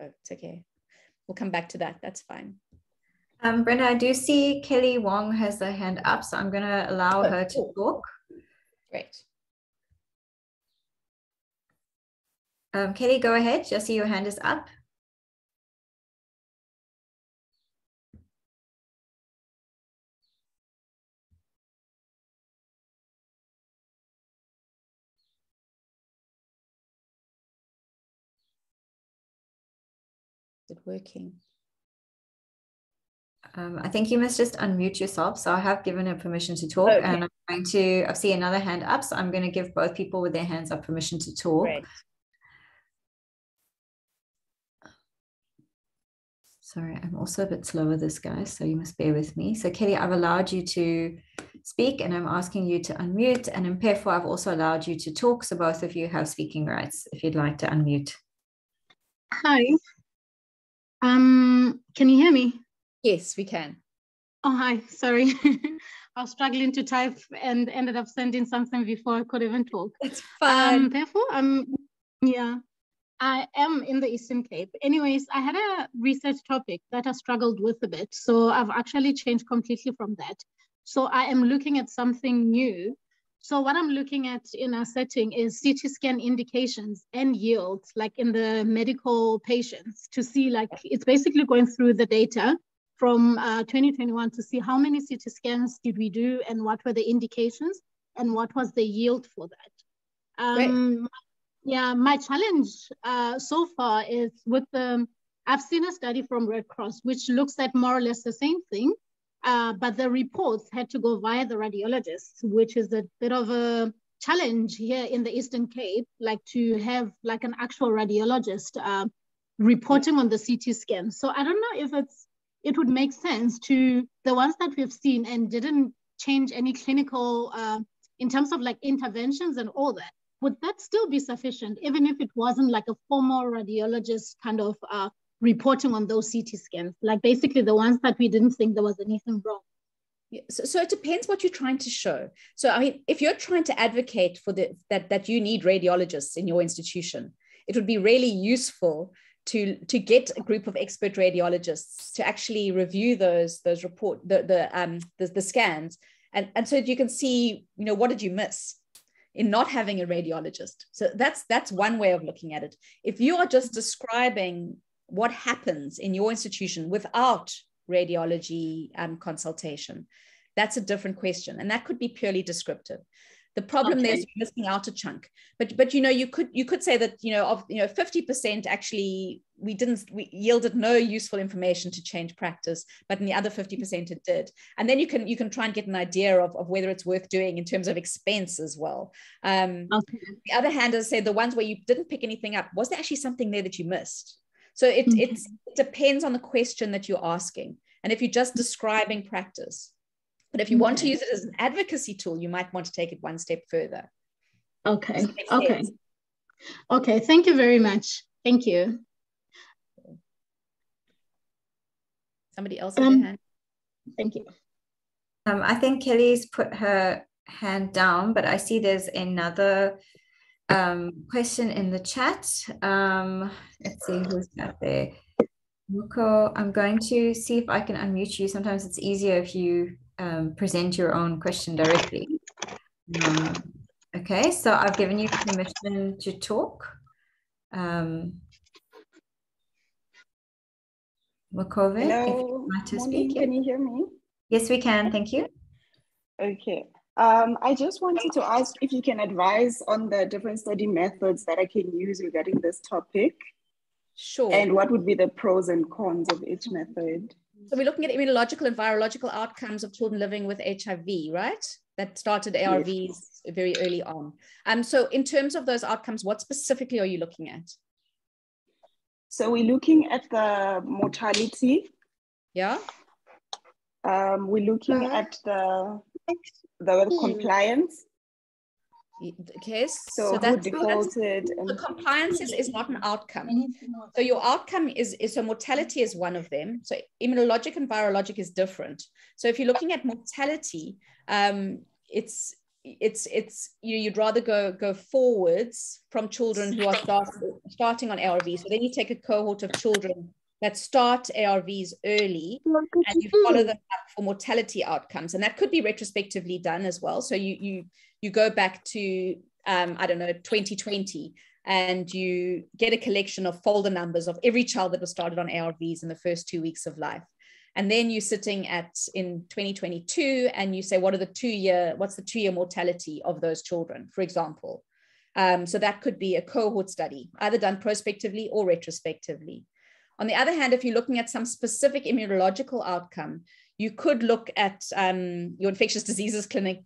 Oh, it's okay. We'll come back to that. That's fine. Um, Brenda, I do see Kelly Wong has her hand up, so I'm going to allow oh, her to cool. talk. Great. Um, Kelly, go ahead. Just see your hand is up. Working? Um, I think you must just unmute yourself. So I have given her permission to talk okay. and I'm going to, I see another hand up. So I'm going to give both people with their hands up permission to talk. Great. Sorry, I'm also a bit slower this guy, so you must bear with me. So Kelly, I've allowed you to speak and I'm asking you to unmute and in Mpefo, I've also allowed you to talk. So both of you have speaking rights if you'd like to unmute. Hi. Um, can you hear me? Yes, we can. Oh, hi. Sorry. I was struggling to type and ended up sending something before I could even talk. It's fine. Um, therefore, um, yeah, I am in the Eastern Cape. Anyways, I had a research topic that I struggled with a bit. So I've actually changed completely from that. So I am looking at something new. So what I'm looking at in our setting is CT scan indications and yields, like in the medical patients to see like, it's basically going through the data from uh, 2021 to see how many CT scans did we do and what were the indications and what was the yield for that. Um, yeah, my challenge uh, so far is with the, I've seen a study from Red Cross, which looks at more or less the same thing, uh, but the reports had to go via the radiologists, which is a bit of a challenge here in the Eastern Cape, like to have like an actual radiologist uh, reporting on the CT scan. So I don't know if it's it would make sense to the ones that we've seen and didn't change any clinical uh, in terms of like interventions and all that would that still be sufficient even if it wasn't like a formal radiologist kind of uh, reporting on those ct scans like basically the ones that we didn't think there was anything wrong. So, so it depends what you're trying to show. So i mean if you're trying to advocate for the that that you need radiologists in your institution it would be really useful to to get a group of expert radiologists to actually review those those report the the um the, the scans. And and so you can see you know what did you miss in not having a radiologist? So that's that's one way of looking at it. If you are just describing what happens in your institution without radiology um, consultation that's a different question and that could be purely descriptive the problem okay. there is missing out a chunk. But but you know you could you could say that you know of you know 50% actually we didn't we yielded no useful information to change practice, but in the other 50% it did. And then you can you can try and get an idea of, of whether it's worth doing in terms of expense as well. Um, okay. The other hand, as I say, the ones where you didn't pick anything up, was there actually something there that you missed? So it, mm-hmm. it depends on the question that you're asking. And if you're just describing practice, but if you want to use it as an advocacy tool, you might want to take it one step further. Okay. Okay. Okay. Thank you very much. Thank you. Somebody else um, hand. Thank you. Um, I think Kelly's put her hand down, but I see there's another um, question in the chat. Um, let's see who's that there. Muko, I'm going to see if I can unmute you. Sometimes it's easier if you um, present your own question directly. Um, okay, so I've given you permission to talk. Um, Makove, Hello, morning. Can you hear me? Yes, we can. Thank you. Okay. Um, I just wanted to ask if you can advise on the different study methods that I can use regarding this topic. Sure. And what would be the pros and cons of each method? So we're looking at immunological and virological outcomes of children living with HIV, right? That started ARVs yes. very early on. Um, so in terms of those outcomes, what specifically are you looking at? So we're looking at the mortality. Yeah. Um, we're looking uh, at the the compliance Okay, so, so that's, defaulted. That's, the compliance is, is not an outcome. So your outcome is, is so mortality is one of them. So immunologic and virologic is different. So if you're looking at mortality, um, it's it's it's you know, you'd rather go go forwards from children who are start, starting on ARV. So then you take a cohort of children that start ARVs early and you follow them up for mortality outcomes. And that could be retrospectively done as well. So you you you go back to um, I don't know 2020 and you get a collection of folder numbers of every child that was started on ARVs in the first two weeks of life. And then you're sitting at in 2022 and you say, what are the two year, what's the two year mortality of those children, for example? Um, so that could be a cohort study, either done prospectively or retrospectively. On the other hand, if you're looking at some specific immunological outcome, you could look at um, your infectious diseases clinic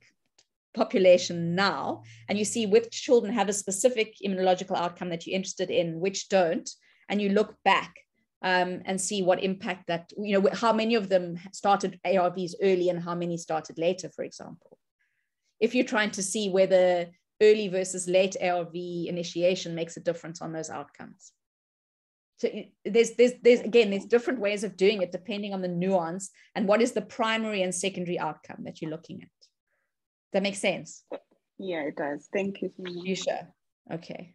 population now, and you see which children have a specific immunological outcome that you're interested in, which don't, and you look back um, and see what impact that, you know, how many of them started ARVs early and how many started later, for example. If you're trying to see whether early versus late ARV initiation makes a difference on those outcomes. So there's, there's, there's again, there's different ways of doing it depending on the nuance and what is the primary and secondary outcome that you're looking at. That makes sense? Yeah, it does. Thank you so much. You sure? Okay.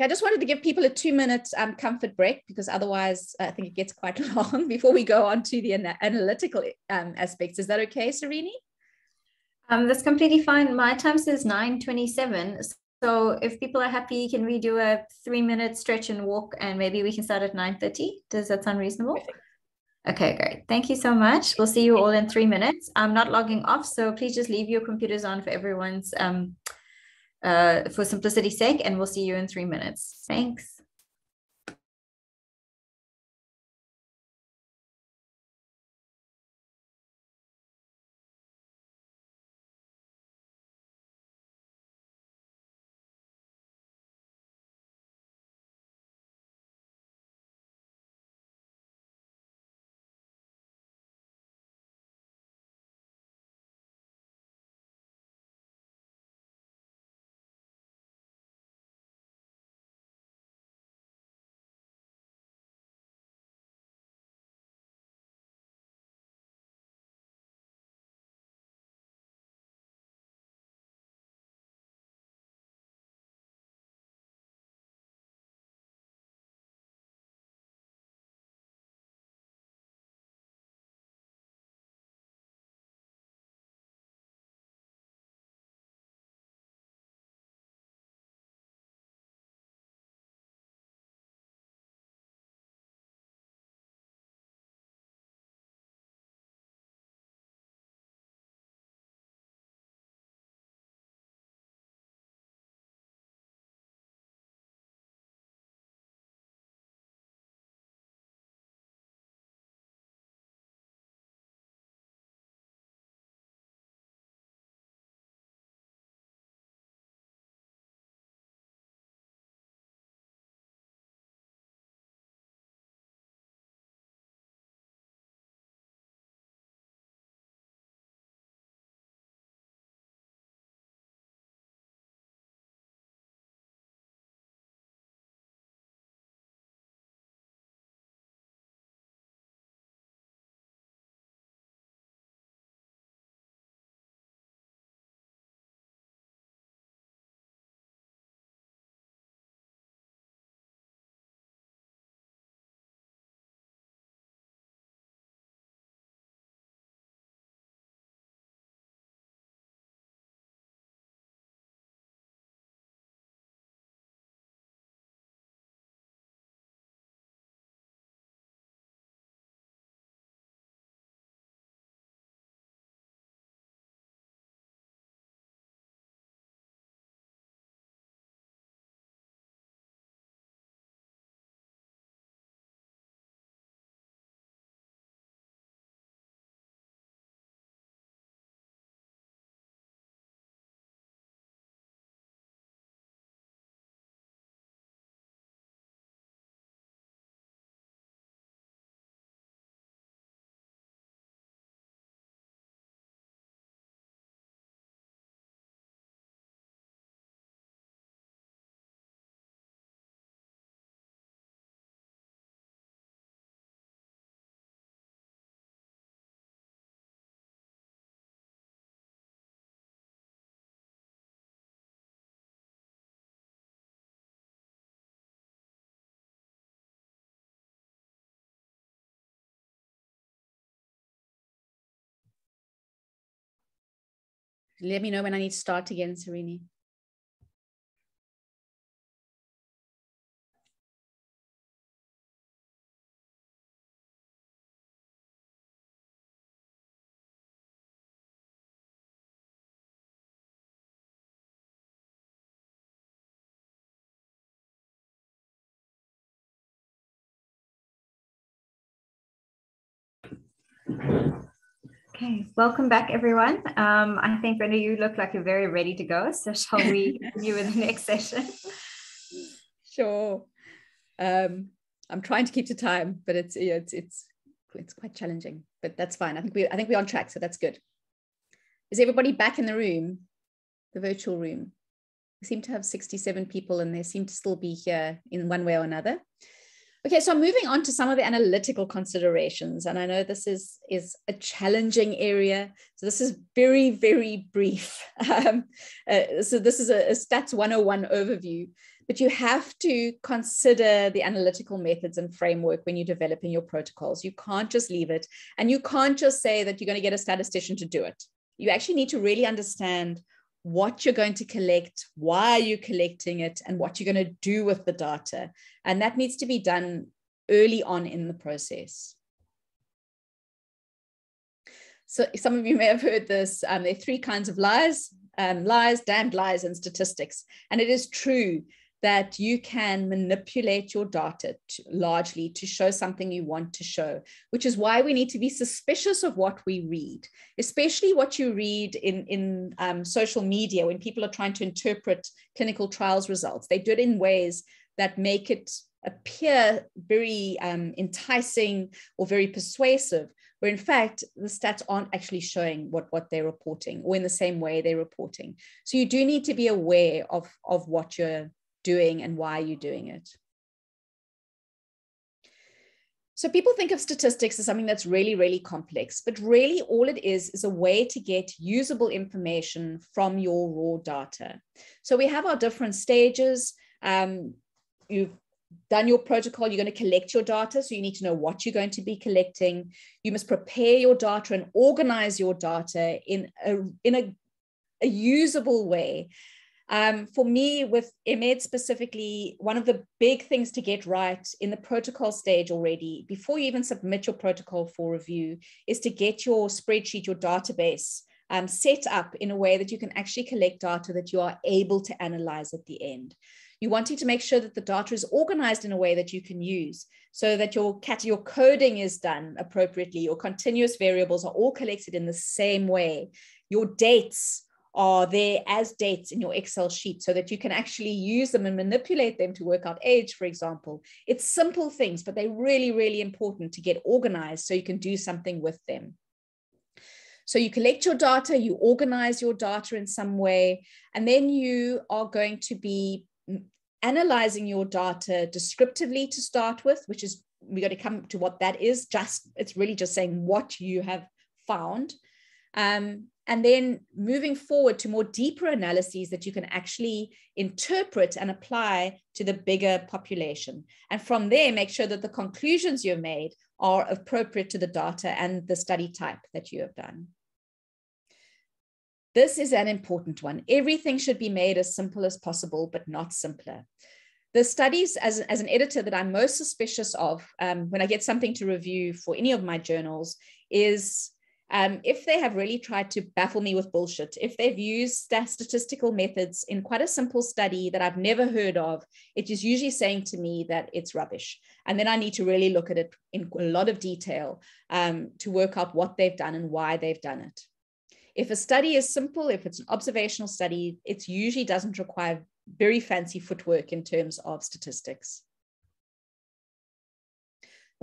I just wanted to give people a two minute um, comfort break because otherwise I think it gets quite long before we go on to the ana analytical um, aspects. Is that okay, Serini? Um, that's completely fine. My time says 9.27. So if people are happy, can we do a three minute stretch and walk and maybe we can start at 9.30. Does that sound reasonable? Perfect. Okay, great. Thank you so much. We'll see you all in three minutes. I'm not logging off, so please just leave your computers on for everyone's, um, uh, for simplicity's sake, and we'll see you in three minutes. Thanks. Let me know when I need to start again, Serini. Okay, welcome back, everyone. Um, I think, Brenda, you look like you're very ready to go. So, shall we continue with the next session? Sure. Um, I'm trying to keep to time, but it's it's it's it's quite challenging. But that's fine. I think we I think we're on track, so that's good. Is everybody back in the room, the virtual room? We seem to have 67 people, and they seem to still be here in one way or another. Okay, so I'm moving on to some of the analytical considerations, and I know this is is a challenging area. So this is very very brief. Um, uh, so this is a, a Stats 101 overview, but you have to consider the analytical methods and framework when you're developing your protocols. You can't just leave it, and you can't just say that you're going to get a statistician to do it. You actually need to really understand what you're going to collect, why you're collecting it, and what you're going to do with the data. And that needs to be done early on in the process. So some of you may have heard this. Um, there are three kinds of lies, um, lies, damned lies, and statistics. And it is true that you can manipulate your data to, largely to show something you want to show, which is why we need to be suspicious of what we read, especially what you read in, in um, social media when people are trying to interpret clinical trials results. They do it in ways that make it appear very um, enticing or very persuasive, where in fact the stats aren't actually showing what, what they're reporting or in the same way they're reporting. So you do need to be aware of, of what you're doing and why you're doing it. So people think of statistics as something that's really, really complex, but really all it is is a way to get usable information from your raw data. So we have our different stages. Um, you've done your protocol, you're going to collect your data. So you need to know what you're going to be collecting. You must prepare your data and organize your data in a, in a, a usable way um, for me, with MMed specifically, one of the big things to get right in the protocol stage already, before you even submit your protocol for review, is to get your spreadsheet, your database um, set up in a way that you can actually collect data that you are able to analyze at the end. You wanting to make sure that the data is organized in a way that you can use so that your cat your coding is done appropriately, your continuous variables are all collected in the same way. Your dates are there as dates in your Excel sheet so that you can actually use them and manipulate them to work out age, for example. It's simple things, but they're really, really important to get organized so you can do something with them. So you collect your data, you organize your data in some way, and then you are going to be analyzing your data descriptively to start with, which is we got to come to what that is. Just it's really just saying what you have found. Um, and then moving forward to more deeper analyses that you can actually interpret and apply to the bigger population. And from there, make sure that the conclusions you've made are appropriate to the data and the study type that you have done. This is an important one. Everything should be made as simple as possible, but not simpler. The studies, as, as an editor, that I'm most suspicious of um, when I get something to review for any of my journals is um, if they have really tried to baffle me with bullshit, if they've used statistical methods in quite a simple study that I've never heard of, it is usually saying to me that it's rubbish. And then I need to really look at it in a lot of detail um, to work out what they've done and why they've done it. If a study is simple, if it's an observational study, it usually doesn't require very fancy footwork in terms of statistics.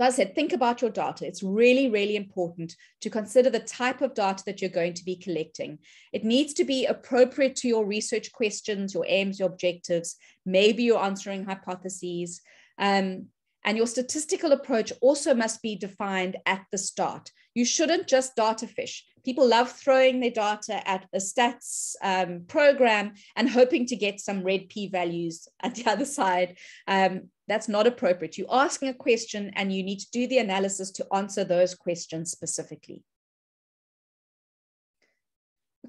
I said, think about your data. It's really, really important to consider the type of data that you're going to be collecting. It needs to be appropriate to your research questions, your aims, your objectives. Maybe you're answering hypotheses. Um, and your statistical approach also must be defined at the start. You shouldn't just data fish. People love throwing their data at a stats um, program and hoping to get some red p values at the other side. Um, that's not appropriate. You're asking a question and you need to do the analysis to answer those questions specifically.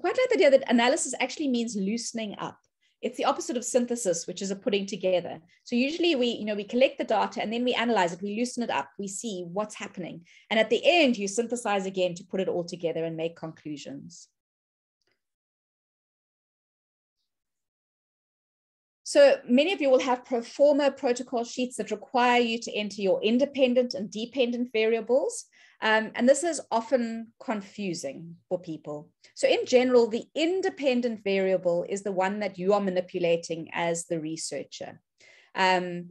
quite like the idea that analysis actually means loosening up. It's the opposite of synthesis, which is a putting together. So usually we, you know, we collect the data and then we analyze it, we loosen it up, we see what's happening. And at the end, you synthesize again to put it all together and make conclusions. So many of you will have pro forma protocol sheets that require you to enter your independent and dependent variables. Um, and this is often confusing for people. So in general, the independent variable is the one that you are manipulating as the researcher. Um,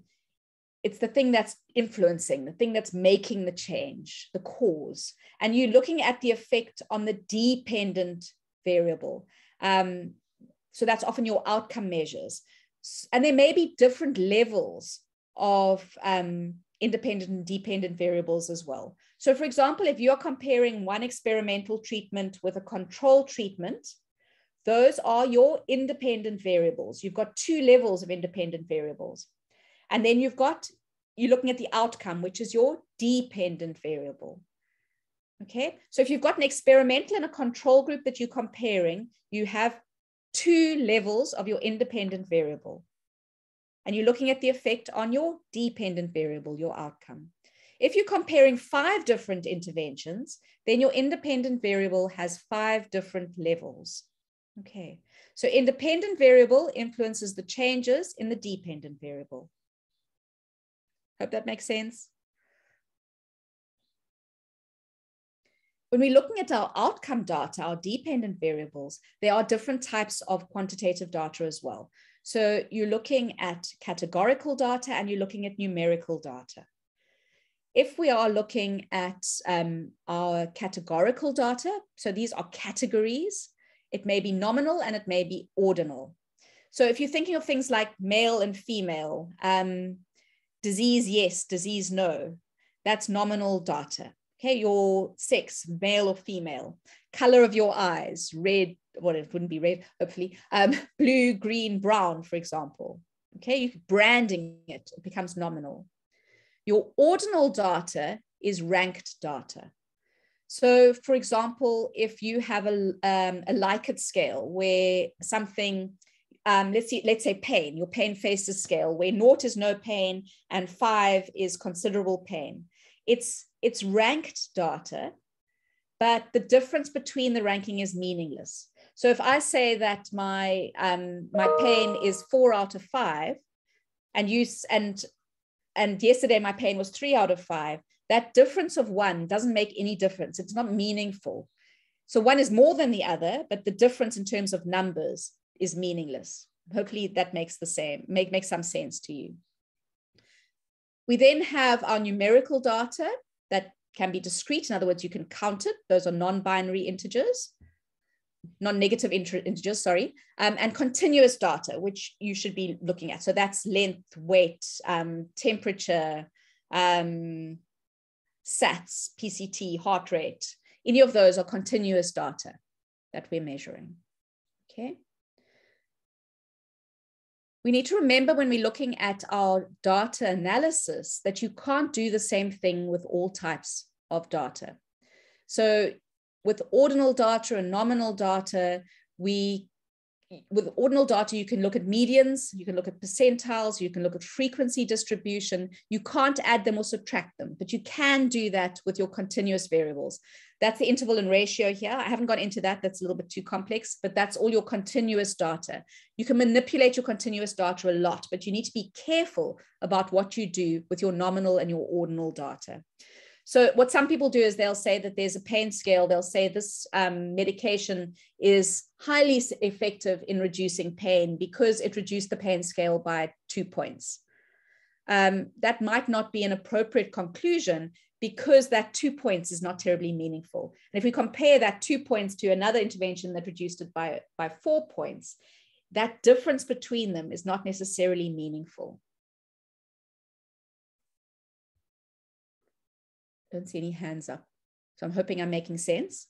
it's the thing that's influencing, the thing that's making the change, the cause. And you're looking at the effect on the dependent variable. Um, so that's often your outcome measures. And there may be different levels of um, independent and dependent variables as well. So for example, if you're comparing one experimental treatment with a control treatment, those are your independent variables. You've got two levels of independent variables. And then you've got, you're looking at the outcome, which is your dependent variable. Okay, so if you've got an experimental and a control group that you're comparing, you have two levels of your independent variable and you're looking at the effect on your dependent variable, your outcome. If you're comparing five different interventions, then your independent variable has five different levels. Okay, so independent variable influences the changes in the dependent variable. Hope that makes sense. When we're looking at our outcome data, our dependent variables, there are different types of quantitative data as well. So you're looking at categorical data and you're looking at numerical data. If we are looking at um, our categorical data, so these are categories, it may be nominal and it may be ordinal. So if you're thinking of things like male and female, um, disease yes, disease no, that's nominal data. Okay, your sex, male or female, color of your eyes, red, well, it wouldn't be red, hopefully, um, blue, green, brown, for example. Okay, branding it, it becomes nominal. Your ordinal data is ranked data. So, for example, if you have a, um, a Likert scale where something, um, let's see, let's say pain, your pain faces scale, where naught is no pain and five is considerable pain. It's it's ranked data, but the difference between the ranking is meaningless. So if I say that my um, my pain is four out of five, and you and and yesterday my pain was three out of five, that difference of one doesn't make any difference. It's not meaningful. So one is more than the other, but the difference in terms of numbers is meaningless. Hopefully that makes the same, make, makes some sense to you. We then have our numerical data that can be discrete. In other words, you can count it. Those are non-binary integers non-negative integers, sorry, um, and continuous data, which you should be looking at. So that's length, weight, um, temperature, um, SATs, PCT, heart rate. Any of those are continuous data that we're measuring, okay? We need to remember when we're looking at our data analysis that you can't do the same thing with all types of data. So with ordinal data and nominal data, we with ordinal data, you can look at medians, you can look at percentiles, you can look at frequency distribution. You can't add them or subtract them, but you can do that with your continuous variables. That's the interval and ratio here. I haven't gone into that. That's a little bit too complex, but that's all your continuous data. You can manipulate your continuous data a lot, but you need to be careful about what you do with your nominal and your ordinal data. So what some people do is they'll say that there's a pain scale. They'll say this um, medication is highly effective in reducing pain because it reduced the pain scale by two points. Um, that might not be an appropriate conclusion because that two points is not terribly meaningful. And if we compare that two points to another intervention that reduced it by, by four points, that difference between them is not necessarily meaningful. Don't see any hands up. So I'm hoping I'm making sense.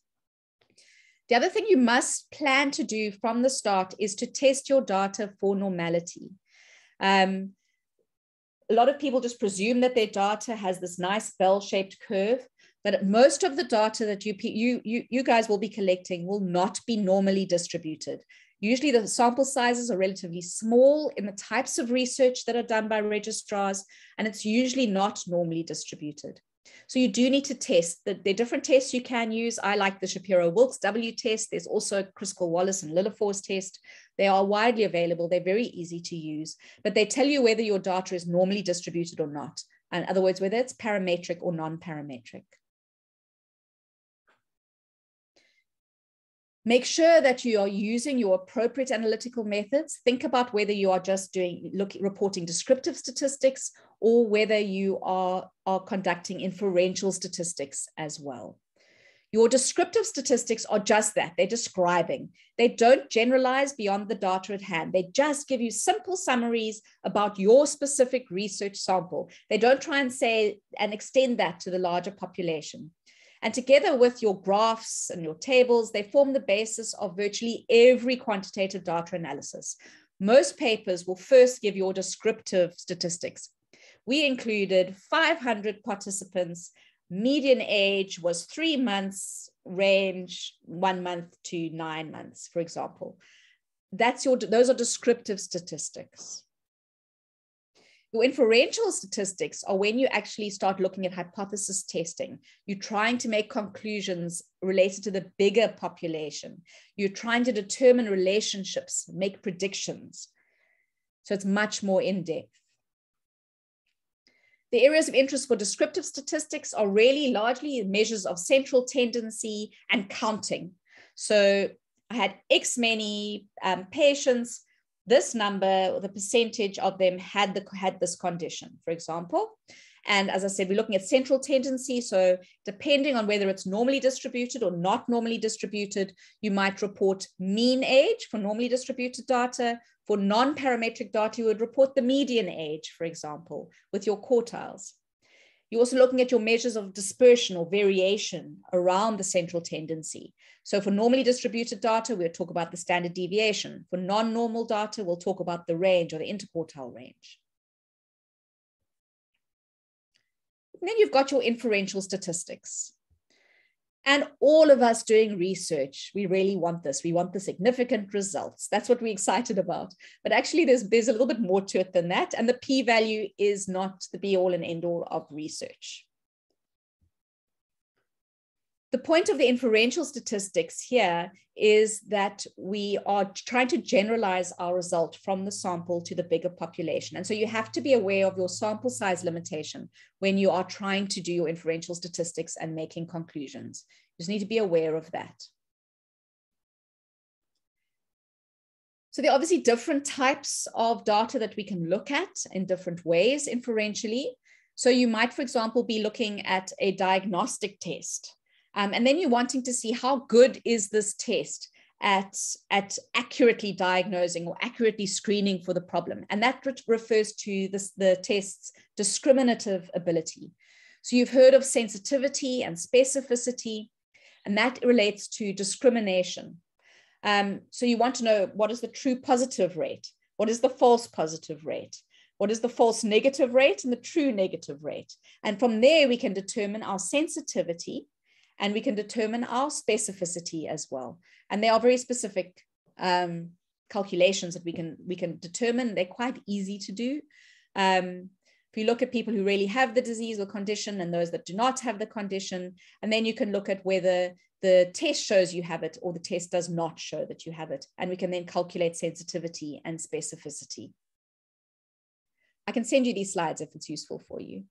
The other thing you must plan to do from the start is to test your data for normality. Um, a lot of people just presume that their data has this nice bell-shaped curve. but most of the data that you, you, you, you guys will be collecting will not be normally distributed. Usually the sample sizes are relatively small in the types of research that are done by registrars, and it's usually not normally distributed. So you do need to test. The, there are different tests you can use. I like the Shapiro-Wilks W test. There's also Kruskal-Wallis and Lilliefors test. They are widely available. They're very easy to use, but they tell you whether your data is normally distributed or not. In other words, whether it's parametric or non-parametric. Make sure that you are using your appropriate analytical methods. Think about whether you are just doing look, reporting descriptive statistics or whether you are, are conducting inferential statistics as well. Your descriptive statistics are just that they're describing. They don't generalize beyond the data at hand. They just give you simple summaries about your specific research sample. They don't try and say and extend that to the larger population. And together with your graphs and your tables, they form the basis of virtually every quantitative data analysis. Most papers will first give your descriptive statistics. We included 500 participants. Median age was three months, range one month to nine months, for example. That's your, those are descriptive statistics. Your inferential statistics are when you actually start looking at hypothesis testing. You're trying to make conclusions related to the bigger population. You're trying to determine relationships, make predictions. So it's much more in depth. The areas of interest for descriptive statistics are really largely measures of central tendency and counting. So I had X many um, patients this number, the percentage of them had the had this condition, for example. And as I said, we're looking at central tendency. So depending on whether it's normally distributed or not normally distributed, you might report mean age for normally distributed data. For non-parametric data, you would report the median age, for example, with your quartiles. You're also looking at your measures of dispersion or variation around the central tendency. So for normally distributed data, we'll talk about the standard deviation. For non-normal data, we'll talk about the range or the interquartile range. And then you've got your inferential statistics. And all of us doing research, we really want this. We want the significant results. That's what we're excited about. But actually, there's, there's a little bit more to it than that. And the p value is not the be all and end all of research. The point of the inferential statistics here is that we are trying to generalize our result from the sample to the bigger population. And so you have to be aware of your sample size limitation when you are trying to do your inferential statistics and making conclusions. You just need to be aware of that. So there are obviously different types of data that we can look at in different ways inferentially. So you might, for example, be looking at a diagnostic test um, and then you're wanting to see how good is this test at, at accurately diagnosing or accurately screening for the problem. And that re refers to this, the test's discriminative ability. So you've heard of sensitivity and specificity, and that relates to discrimination. Um, so you want to know what is the true positive rate? What is the false positive rate? What is the false negative rate and the true negative rate? And from there, we can determine our sensitivity and we can determine our specificity as well. And they are very specific um, calculations that we can we can determine. They're quite easy to do. Um, if you look at people who really have the disease or condition and those that do not have the condition, and then you can look at whether the test shows you have it or the test does not show that you have it. And we can then calculate sensitivity and specificity. I can send you these slides if it's useful for you.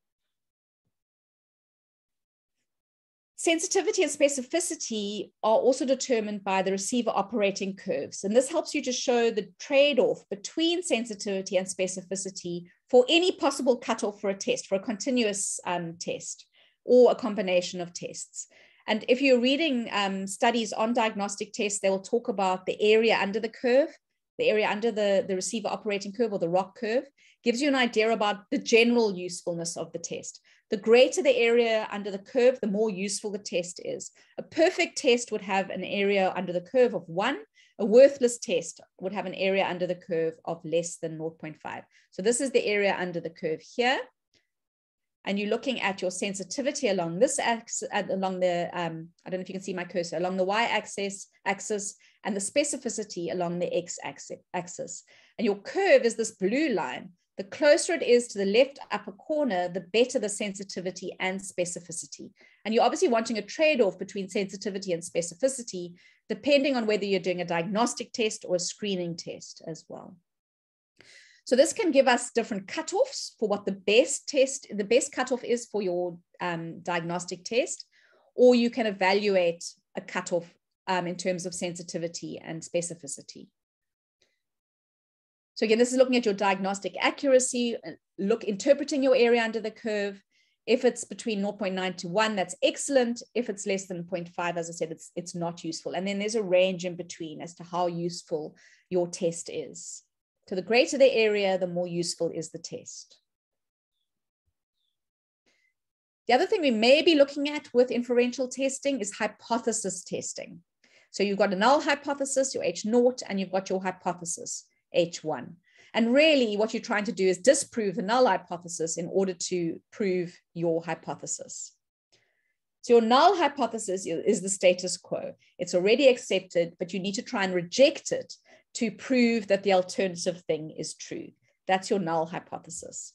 Sensitivity and specificity are also determined by the receiver operating curves. And this helps you to show the trade-off between sensitivity and specificity for any possible cutoff for a test, for a continuous um, test or a combination of tests. And if you're reading um, studies on diagnostic tests, they will talk about the area under the curve, the area under the, the receiver operating curve or the ROC curve, gives you an idea about the general usefulness of the test. The greater the area under the curve, the more useful the test is. A perfect test would have an area under the curve of one. A worthless test would have an area under the curve of less than 0.5. So this is the area under the curve here. and you're looking at your sensitivity along this axis, along the, um, I don't know if you can see my cursor, along the y-axis axis, and the specificity along the x-axis. Axis. And your curve is this blue line. The closer it is to the left upper corner, the better the sensitivity and specificity. And you're obviously wanting a trade-off between sensitivity and specificity, depending on whether you're doing a diagnostic test or a screening test as well. So this can give us different cutoffs for what the best test, the best cutoff is for your um, diagnostic test, or you can evaluate a cutoff um, in terms of sensitivity and specificity. So again, this is looking at your diagnostic accuracy, uh, look, interpreting your area under the curve. If it's between 0.9 to 1, that's excellent. If it's less than 0.5, as I said, it's, it's not useful. And then there's a range in between as to how useful your test is. So the greater the area, the more useful is the test. The other thing we may be looking at with inferential testing is hypothesis testing. So you've got a null hypothesis, your H naught, and you've got your hypothesis, H1. And really what you're trying to do is disprove the null hypothesis in order to prove your hypothesis. So your null hypothesis is the status quo. It's already accepted, but you need to try and reject it to prove that the alternative thing is true. That's your null hypothesis.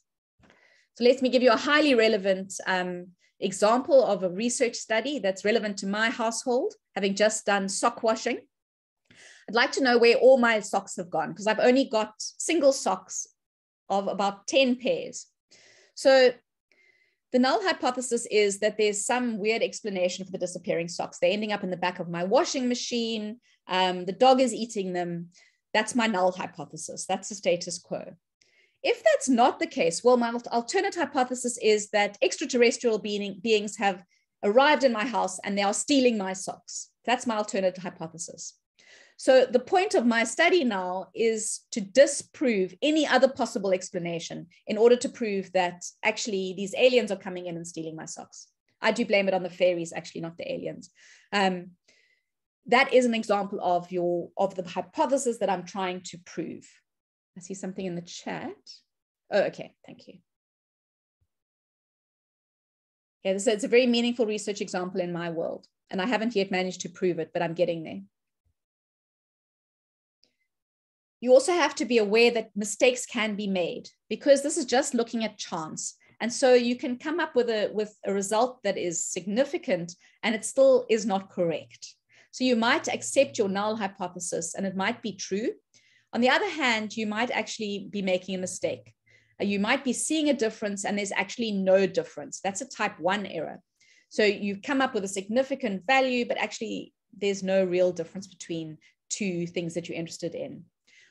So let me give you a highly relevant um, example of a research study that's relevant to my household, having just done sock washing. I'd like to know where all my socks have gone because I've only got single socks of about 10 pairs. So the null hypothesis is that there's some weird explanation for the disappearing socks. They're ending up in the back of my washing machine. Um, the dog is eating them. That's my null hypothesis. That's the status quo. If that's not the case, well, my alternate hypothesis is that extraterrestrial being, beings have arrived in my house and they are stealing my socks. That's my alternate hypothesis. So the point of my study now is to disprove any other possible explanation in order to prove that actually these aliens are coming in and stealing my socks. I do blame it on the fairies, actually, not the aliens. Um, that is an example of your of the hypothesis that I'm trying to prove. I see something in the chat. Oh, okay, thank you. Yeah, so it's a very meaningful research example in my world, and I haven't yet managed to prove it, but I'm getting there. You also have to be aware that mistakes can be made because this is just looking at chance. And so you can come up with a, with a result that is significant and it still is not correct. So you might accept your null hypothesis and it might be true. On the other hand, you might actually be making a mistake. Uh, you might be seeing a difference and there's actually no difference. That's a type one error. So you've come up with a significant value, but actually there's no real difference between two things that you're interested in.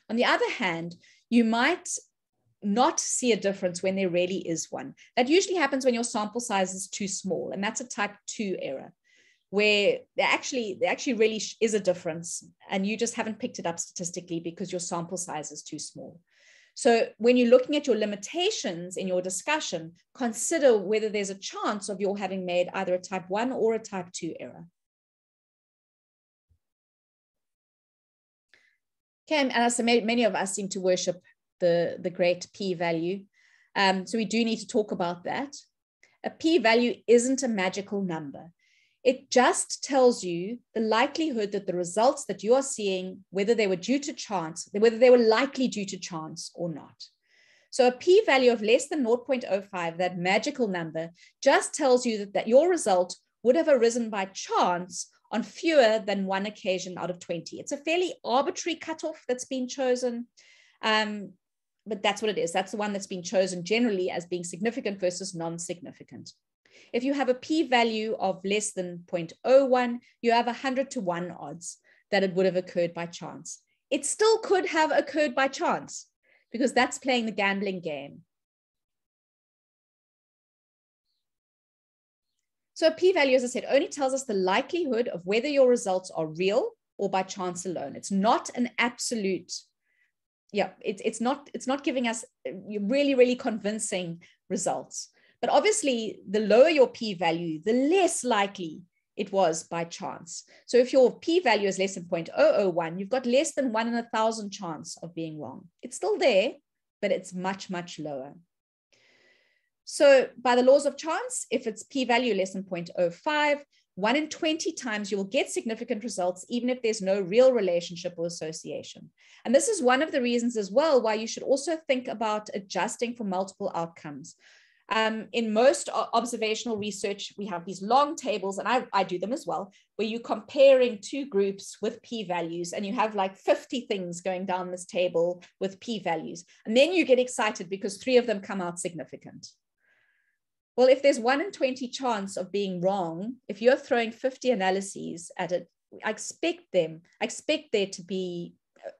On the other hand, you might not see a difference when there really is one. That usually happens when your sample size is too small, and that's a type two error where there actually there actually really is a difference and you just haven't picked it up statistically because your sample size is too small so when you're looking at your limitations in your discussion consider whether there's a chance of your having made either a type 1 or a type 2 error okay and as many of us seem to worship the the great p value. Um, so we do need to talk about that. A p value isn't a magical number. It just tells you the likelihood that the results that you are seeing, whether they were due to chance, whether they were likely due to chance or not. So a p-value of less than 0.05, that magical number, just tells you that, that your result would have arisen by chance on fewer than one occasion out of 20. It's a fairly arbitrary cutoff that's been chosen, um, but that's what it is. That's the one that's been chosen generally as being significant versus non-significant. If you have a p-value of less than 0.01, you have 100 to 1 odds that it would have occurred by chance. It still could have occurred by chance because that's playing the gambling game. So a p-value, as I said, only tells us the likelihood of whether your results are real or by chance alone. It's not an absolute, yeah, it, it's not it's not giving us uh, really, really convincing results. But obviously, the lower your p value, the less likely it was by chance. So if your p value is less than 0.001, you've got less than one in a thousand chance of being wrong. It's still there, but it's much, much lower. So by the laws of chance, if it's p-value less than 0.05, one in 20 times you will get significant results, even if there's no real relationship or association. And this is one of the reasons as well why you should also think about adjusting for multiple outcomes. Um, in most observational research, we have these long tables, and I, I do them as well, where you're comparing two groups with p-values, and you have like 50 things going down this table with p-values. And then you get excited because three of them come out significant. Well, if there's one in 20 chance of being wrong, if you're throwing 50 analyses at it, I expect them, I expect there to be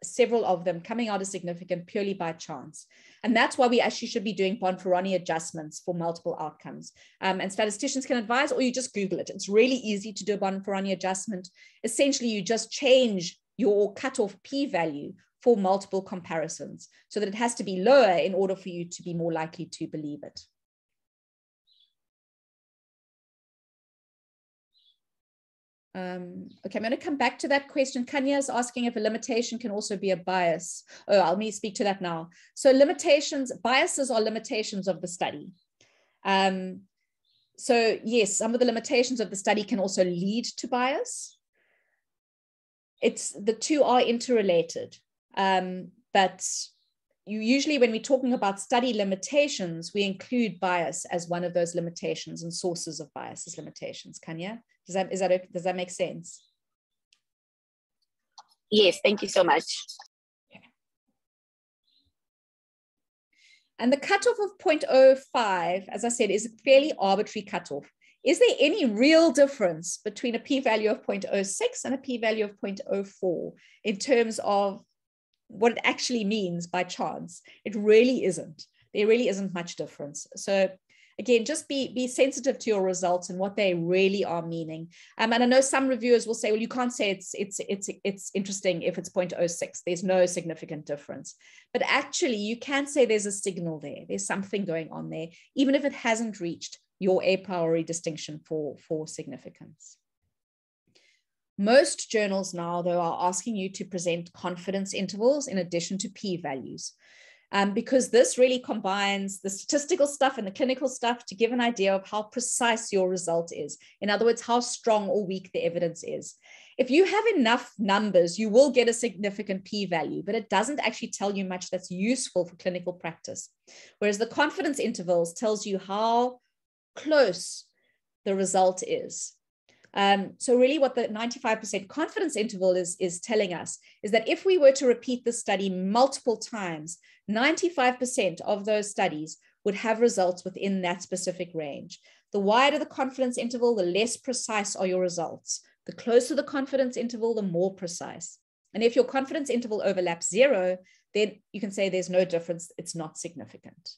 several of them coming out as significant purely by chance. And that's why we actually should be doing Bonferroni adjustments for multiple outcomes. Um, and statisticians can advise, or you just Google it. It's really easy to do a Bonferroni adjustment. Essentially, you just change your cutoff p-value for multiple comparisons so that it has to be lower in order for you to be more likely to believe it. Um, okay, I'm going to come back to that question. Kanya is asking if a limitation can also be a bias. Oh, I'll me speak to that now. So limitations, biases are limitations of the study. Um, so yes, some of the limitations of the study can also lead to bias. It's the two are interrelated, um, but you usually when we're talking about study limitations, we include bias as one of those limitations and sources of bias as limitations. Kanya? Does that, is that, does that make sense? Yes, thank you so much. Okay. And the cutoff of 0.05, as I said, is a fairly arbitrary cutoff. Is there any real difference between a p-value of 0.06 and a p-value of 0.04 in terms of what it actually means by chance? It really isn't. There really isn't much difference. So again, just be, be sensitive to your results and what they really are meaning. Um, and I know some reviewers will say, well, you can't say it's, it's, it's, it's interesting if it's 0.06, there's no significant difference. But actually you can say there's a signal there. There's something going on there, even if it hasn't reached your a priori distinction for, for significance. Most journals now, though, are asking you to present confidence intervals in addition to p-values um, because this really combines the statistical stuff and the clinical stuff to give an idea of how precise your result is. In other words, how strong or weak the evidence is. If you have enough numbers, you will get a significant p value, but it doesn't actually tell you much that's useful for clinical practice. Whereas the confidence intervals tells you how close the result is. Um, so really what the 95% confidence interval is, is telling us is that if we were to repeat the study multiple times, 95% of those studies would have results within that specific range. The wider the confidence interval, the less precise are your results. The closer the confidence interval, the more precise. And if your confidence interval overlaps zero, then you can say there's no difference, it's not significant.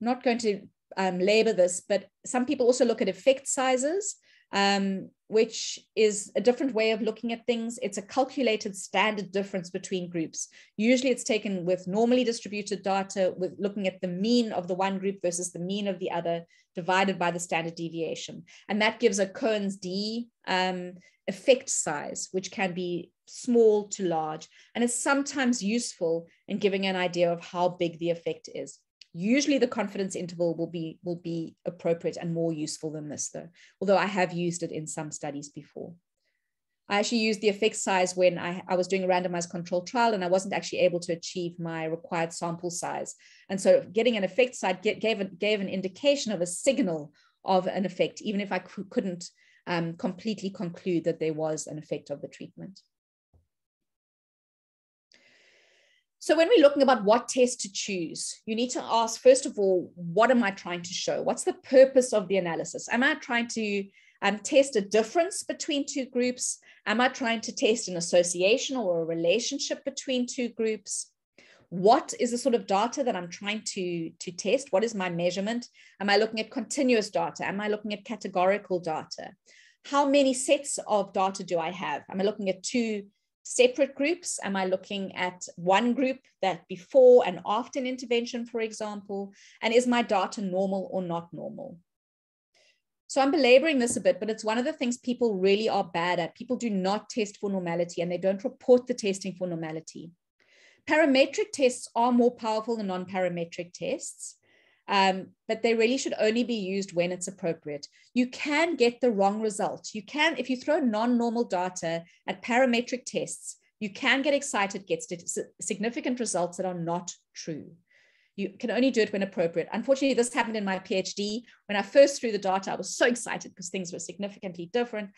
I'm not going to um, labor this, but some people also look at effect sizes, um, which is a different way of looking at things. It's a calculated standard difference between groups. Usually it's taken with normally distributed data, with looking at the mean of the one group versus the mean of the other, divided by the standard deviation. And that gives a Cohen's D um, effect size, which can be small to large. And it's sometimes useful in giving an idea of how big the effect is. Usually the confidence interval will be, will be appropriate and more useful than this though, although I have used it in some studies before. I actually used the effect size when I, I was doing a randomized control trial and I wasn't actually able to achieve my required sample size. And so getting an effect size get, gave, a, gave an indication of a signal of an effect, even if I couldn't um, completely conclude that there was an effect of the treatment. So when we're looking about what test to choose, you need to ask, first of all, what am I trying to show? What's the purpose of the analysis? Am I trying to um, test a difference between two groups? Am I trying to test an association or a relationship between two groups? What is the sort of data that I'm trying to, to test? What is my measurement? Am I looking at continuous data? Am I looking at categorical data? How many sets of data do I have? Am I looking at two separate groups? Am I looking at one group that before and after an intervention, for example? And is my data normal or not normal? So I'm belaboring this a bit, but it's one of the things people really are bad at. People do not test for normality and they don't report the testing for normality. Parametric tests are more powerful than non-parametric tests. Um, but they really should only be used when it's appropriate. You can get the wrong result. You can, if you throw non-normal data at parametric tests, you can get excited, get significant results that are not true. You can only do it when appropriate. Unfortunately, this happened in my PhD. When I first threw the data, I was so excited because things were significantly different.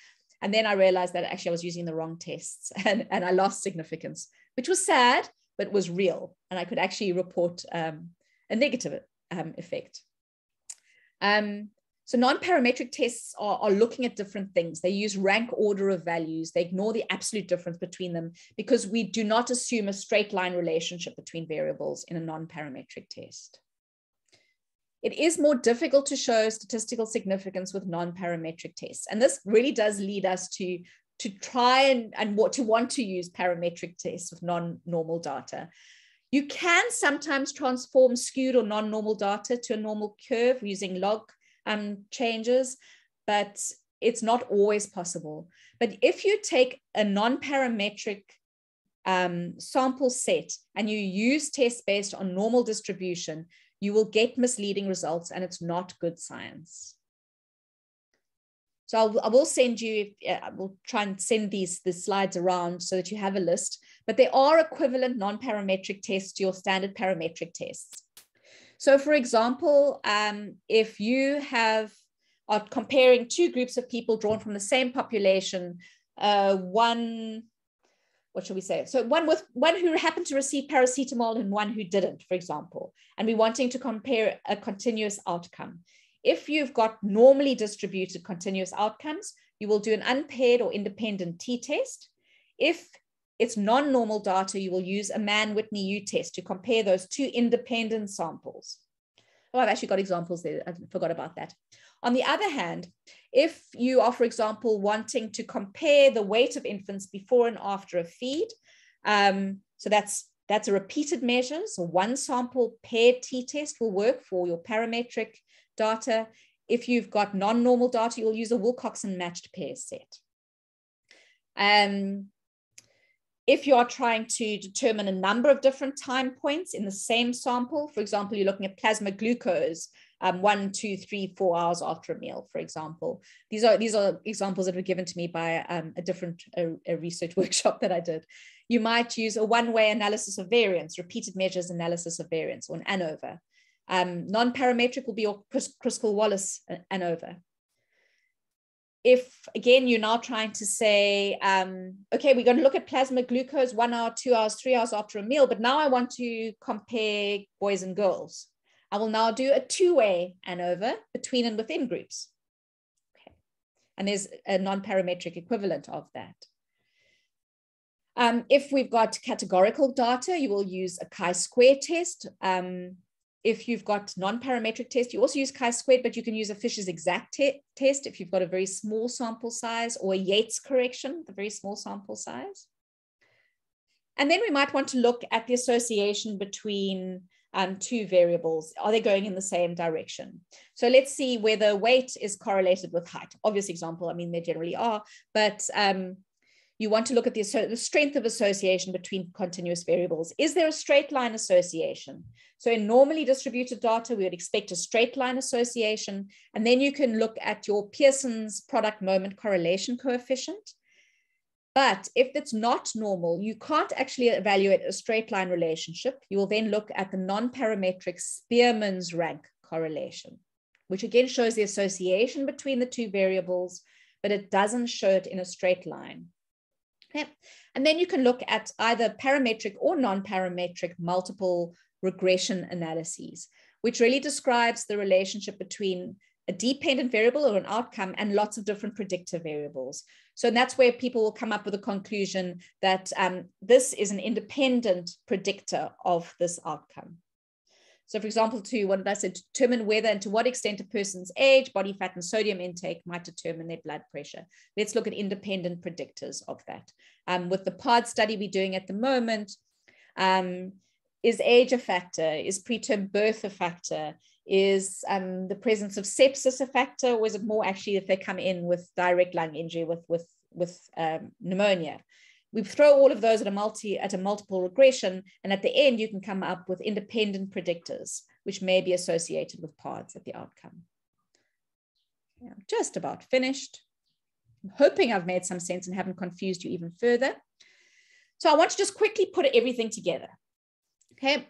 And then I realized that actually I was using the wrong tests and, and I lost significance, which was sad, but was real. And I could actually report um, a negative um, effect. Um, so non-parametric tests are, are, looking at different things. They use rank order of values. They ignore the absolute difference between them because we do not assume a straight line relationship between variables in a non-parametric test. It is more difficult to show statistical significance with non-parametric tests. And this really does lead us to, to try and, and what to want to use parametric tests with non-normal data. You can sometimes transform skewed or non-normal data to a normal curve using log um, changes, but it's not always possible. But if you take a non-parametric um, sample set and you use tests based on normal distribution, you will get misleading results and it's not good science. So I'll, I will send you, I will try and send these, these slides around so that you have a list, but there are equivalent non-parametric tests to your standard parametric tests. So for example, um, if you have are comparing two groups of people drawn from the same population, uh, one, what should we say? So one with one who happened to receive paracetamol and one who didn't, for example, and we're wanting to compare a continuous outcome. If you've got normally distributed continuous outcomes, you will do an unpaired or independent t-test. If it's non-normal data, you will use a Mann-Whitney U-test to compare those two independent samples. Oh, I've actually got examples there. I forgot about that. On the other hand, if you are, for example, wanting to compare the weight of infants before and after a feed, um, so that's that's a repeated measure. So one sample paired t-test will work for your parametric data. If you've got non-normal data, you'll use a Wilcoxon matched pair set. Um, if you are trying to determine a number of different time points in the same sample, for example, you're looking at plasma glucose um, one, two, three, four hours after a meal, for example. These are these are examples that were given to me by um, a different a, a research workshop that I did. You might use a one-way analysis of variance, repeated measures analysis of variance, or an ANOVA. Um, non-parametric will be your Kruskal-Wallis uh, ANOVA. If again you're now trying to say um, okay we're going to look at plasma glucose one hour two hours three hours after a meal but now i want to compare boys and girls. I will now do a two-way ANOVA between and within groups. Okay. And there's a non-parametric equivalent of that. Um, if we've got categorical data, you will use a chi-square test. Um, if you've got non-parametric test, you also use chi-squared, but you can use a Fisher's exact te test if you've got a very small sample size or a Yates correction, the very small sample size. And then we might want to look at the association between um, two variables. Are they going in the same direction? So let's see whether weight is correlated with height. Obvious example, I mean, they generally are, but um, you want to look at the, the strength of association between continuous variables. Is there a straight line association? So in normally distributed data, we would expect a straight line association. And then you can look at your Pearson's product moment correlation coefficient. But if it's not normal, you can't actually evaluate a straight line relationship. You will then look at the non-parametric Spearman's rank correlation, which again shows the association between the two variables, but it doesn't show it in a straight line. Okay. And then you can look at either parametric or non-parametric multiple regression analyses, which really describes the relationship between a dependent variable or an outcome and lots of different predictor variables. So that's where people will come up with a conclusion that um, this is an independent predictor of this outcome. So for example, to what did I say, determine whether and to what extent a person's age, body fat, and sodium intake might determine their blood pressure. Let's look at independent predictors of that. Um, with the POD study we're doing at the moment, um, is age a factor? Is preterm birth a factor? Is um, the presence of sepsis a factor? Or is it more actually if they come in with direct lung injury with, with, with um, pneumonia? We throw all of those at a multi at a multiple regression, and at the end you can come up with independent predictors, which may be associated with paths at the outcome. Yeah, just about finished. I'm hoping I've made some sense and haven't confused you even further. So I want to just quickly put everything together. Okay.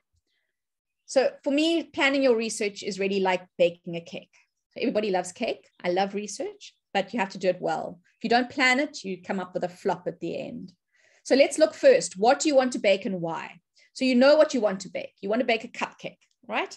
So for me, planning your research is really like baking a cake. everybody loves cake. I love research, but you have to do it well. If you don't plan it, you come up with a flop at the end. So let's look first. What do you want to bake and why? So you know what you want to bake. You want to bake a cupcake, right?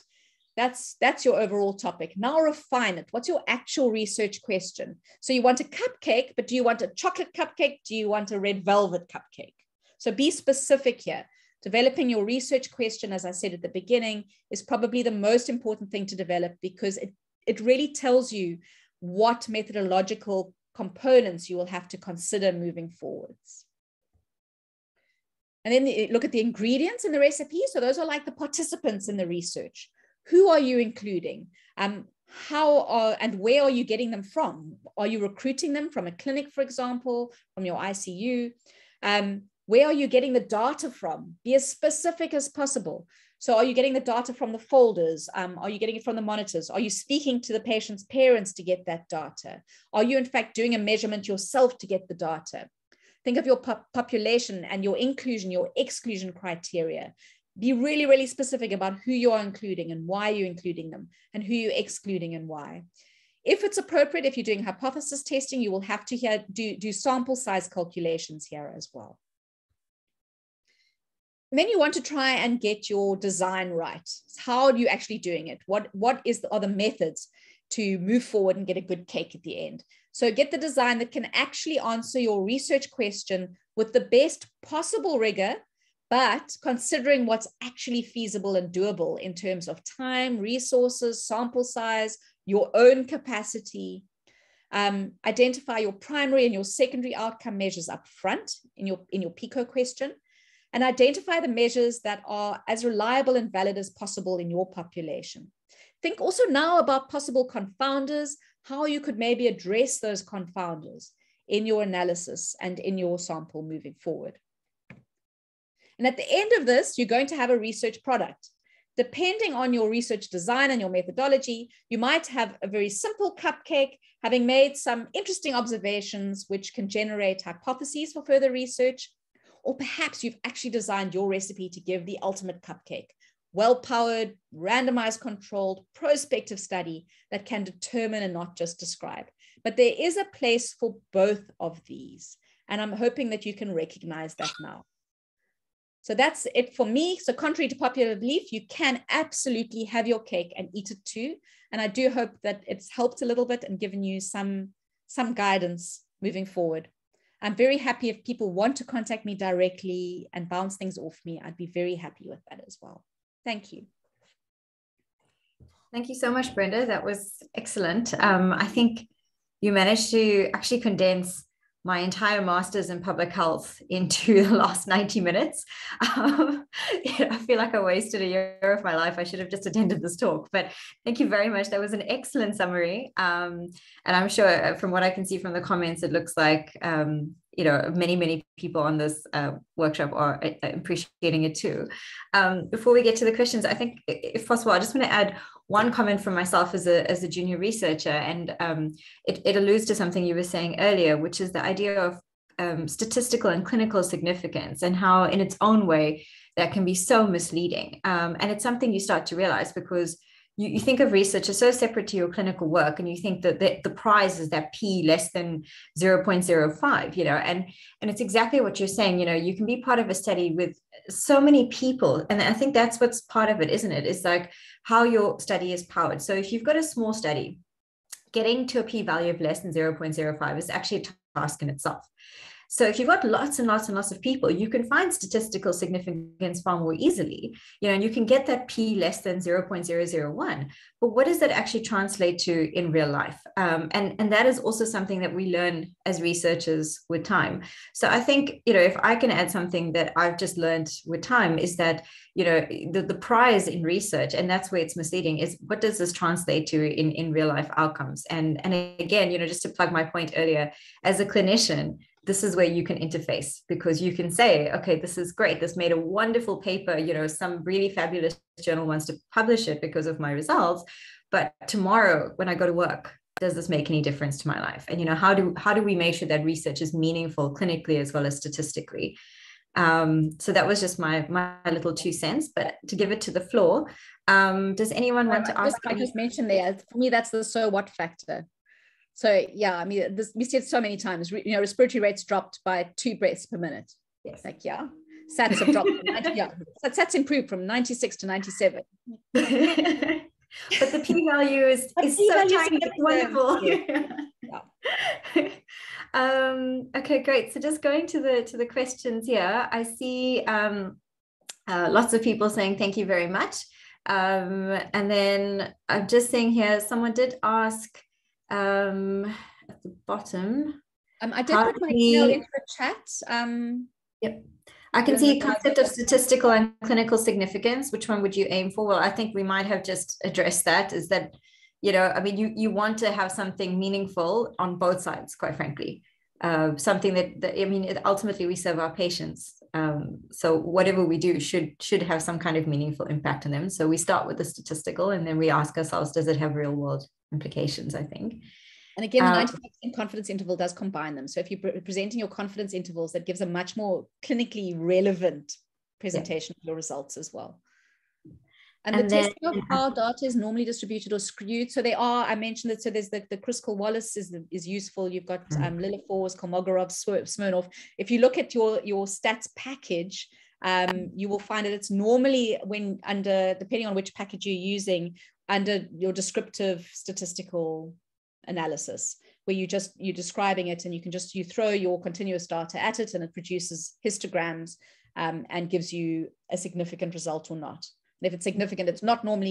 That's that's your overall topic. Now refine it. What's your actual research question? So you want a cupcake, but do you want a chocolate cupcake? Do you want a red velvet cupcake? So be specific here. Developing your research question, as I said at the beginning, is probably the most important thing to develop because it, it really tells you what methodological components you will have to consider moving forwards. And then look at the ingredients in the recipe. So those are like the participants in the research. Who are you including? Um, how are and where are you getting them from? Are you recruiting them from a clinic, for example, from your ICU? Um, where are you getting the data from? Be as specific as possible. So, are you getting the data from the folders? Um, are you getting it from the monitors? Are you speaking to the patient's parents to get that data? Are you, in fact, doing a measurement yourself to get the data? Think of your population and your inclusion, your exclusion criteria be really, really specific about who you are including and why you're including them and who you're excluding and why. If it's appropriate, if you're doing hypothesis testing, you will have to here do, do sample size calculations here as well. Then you want to try and get your design right. How are you actually doing it? What, what is the, are the methods to move forward and get a good cake at the end? So get the design that can actually answer your research question with the best possible rigor but considering what's actually feasible and doable in terms of time, resources, sample size, your own capacity, um, identify your primary and your secondary outcome measures up front in your, in your PICO question, and identify the measures that are as reliable and valid as possible in your population. Think also now about possible confounders, how you could maybe address those confounders in your analysis and in your sample moving forward. And at the end of this, you're going to have a research product. Depending on your research design and your methodology, you might have a very simple cupcake, having made some interesting observations which can generate hypotheses for further research. Or perhaps you've actually designed your recipe to give the ultimate cupcake, well powered, randomized, controlled, prospective study that can determine and not just describe. But there is a place for both of these. And I'm hoping that you can recognize that now. So that's it for me. So contrary to popular belief, you can absolutely have your cake and eat it too. And I do hope that it's helped a little bit and given you some, some guidance moving forward. I'm very happy if people want to contact me directly and bounce things off me. I'd be very happy with that as well. Thank you. Thank you so much, Brenda. That was excellent. Um, I think you managed to actually condense my entire master's in public health into the last 90 minutes. Um, I feel like I wasted a year of my life. I should have just attended this talk, but thank you very much. That was an excellent summary. Um, and I'm sure uh, from what I can see from the comments, it looks like, um, you know, many, many people on this uh, workshop are uh, appreciating it too. Um, before we get to the questions, I think if possible, I just want to add one comment from myself as a, as a junior researcher, and um, it, it alludes to something you were saying earlier, which is the idea of um, statistical and clinical significance and how, in its own way, that can be so misleading. Um, and it's something you start to realize because you, you think of research as so separate to your clinical work and you think that the, the prize is that p less than 0.05 you know and and it's exactly what you're saying you know you can be part of a study with so many people and i think that's what's part of it isn't it it's like how your study is powered. So if you've got a small study getting to a p-value of less than 0.05 is actually a task in itself so if you've got lots and lots and lots of people, you can find statistical significance far more easily, you know, and you can get that p less than 0.001. But what does that actually translate to in real life? Um, and, and that is also something that we learn as researchers with time. So I think, you know, if I can add something that I've just learned with time is that, you know, the, the prize in research, and that's where it's misleading, is what does this translate to in, in real life outcomes? And, and again, you know, just to plug my point earlier, as a clinician, this is where you can interface because you can say okay this is great. This made a wonderful paper. You know some really fabulous journal wants to publish it because of my results. But tomorrow when i go to work does this make any difference to my life? And you know how do how do we make sure that research is meaningful clinically as well as statistically? Um, so that was just my my little two cents but to give it to the floor um, does anyone want to ask i just mentioned there for me that's the so what factor so yeah, I mean, this, we said so many times, you know, respiratory rates dropped by two breaths per minute. Yes. Like, yeah, SATs have dropped. 90, yeah, SATs improved from 96 to 97. but the p-value is, is so tiny, it's wonderful. Yeah. um, okay, great. So just going to the to the questions here, I see um, uh, lots of people saying thank you very much. Um, and then I'm just saying here, someone did ask um, at the bottom. Um, I did put my email into the chat. Um, yep. I can see a concept of statistical and clinical significance. Which one would you aim for? Well, I think we might have just addressed that. Is that, you know, I mean, you you want to have something meaningful on both sides, quite frankly. Uh, something that, that I mean, ultimately we serve our patients. Um, so whatever we do should should have some kind of meaningful impact on them. So we start with the statistical, and then we ask ourselves, does it have real world implications, I think. And again, the 95% um, confidence interval does combine them. So if you're presenting your confidence intervals, that gives a much more clinically relevant presentation yeah. of your results as well. And, and the then, testing of how data is normally distributed or skewed. So they are, I mentioned that, so there's the, the Kruskal Wallis is, is useful. You've got mm. um, Lilliefors, Kolmogorov, Smirnov. If you look at your, your stats package, um, you will find that it's normally when under, depending on which package you're using, under your descriptive statistical analysis where you just you're describing it and you can just you throw your continuous data at it and it produces histograms um, and gives you a significant result or not. And if it's significant it's not normally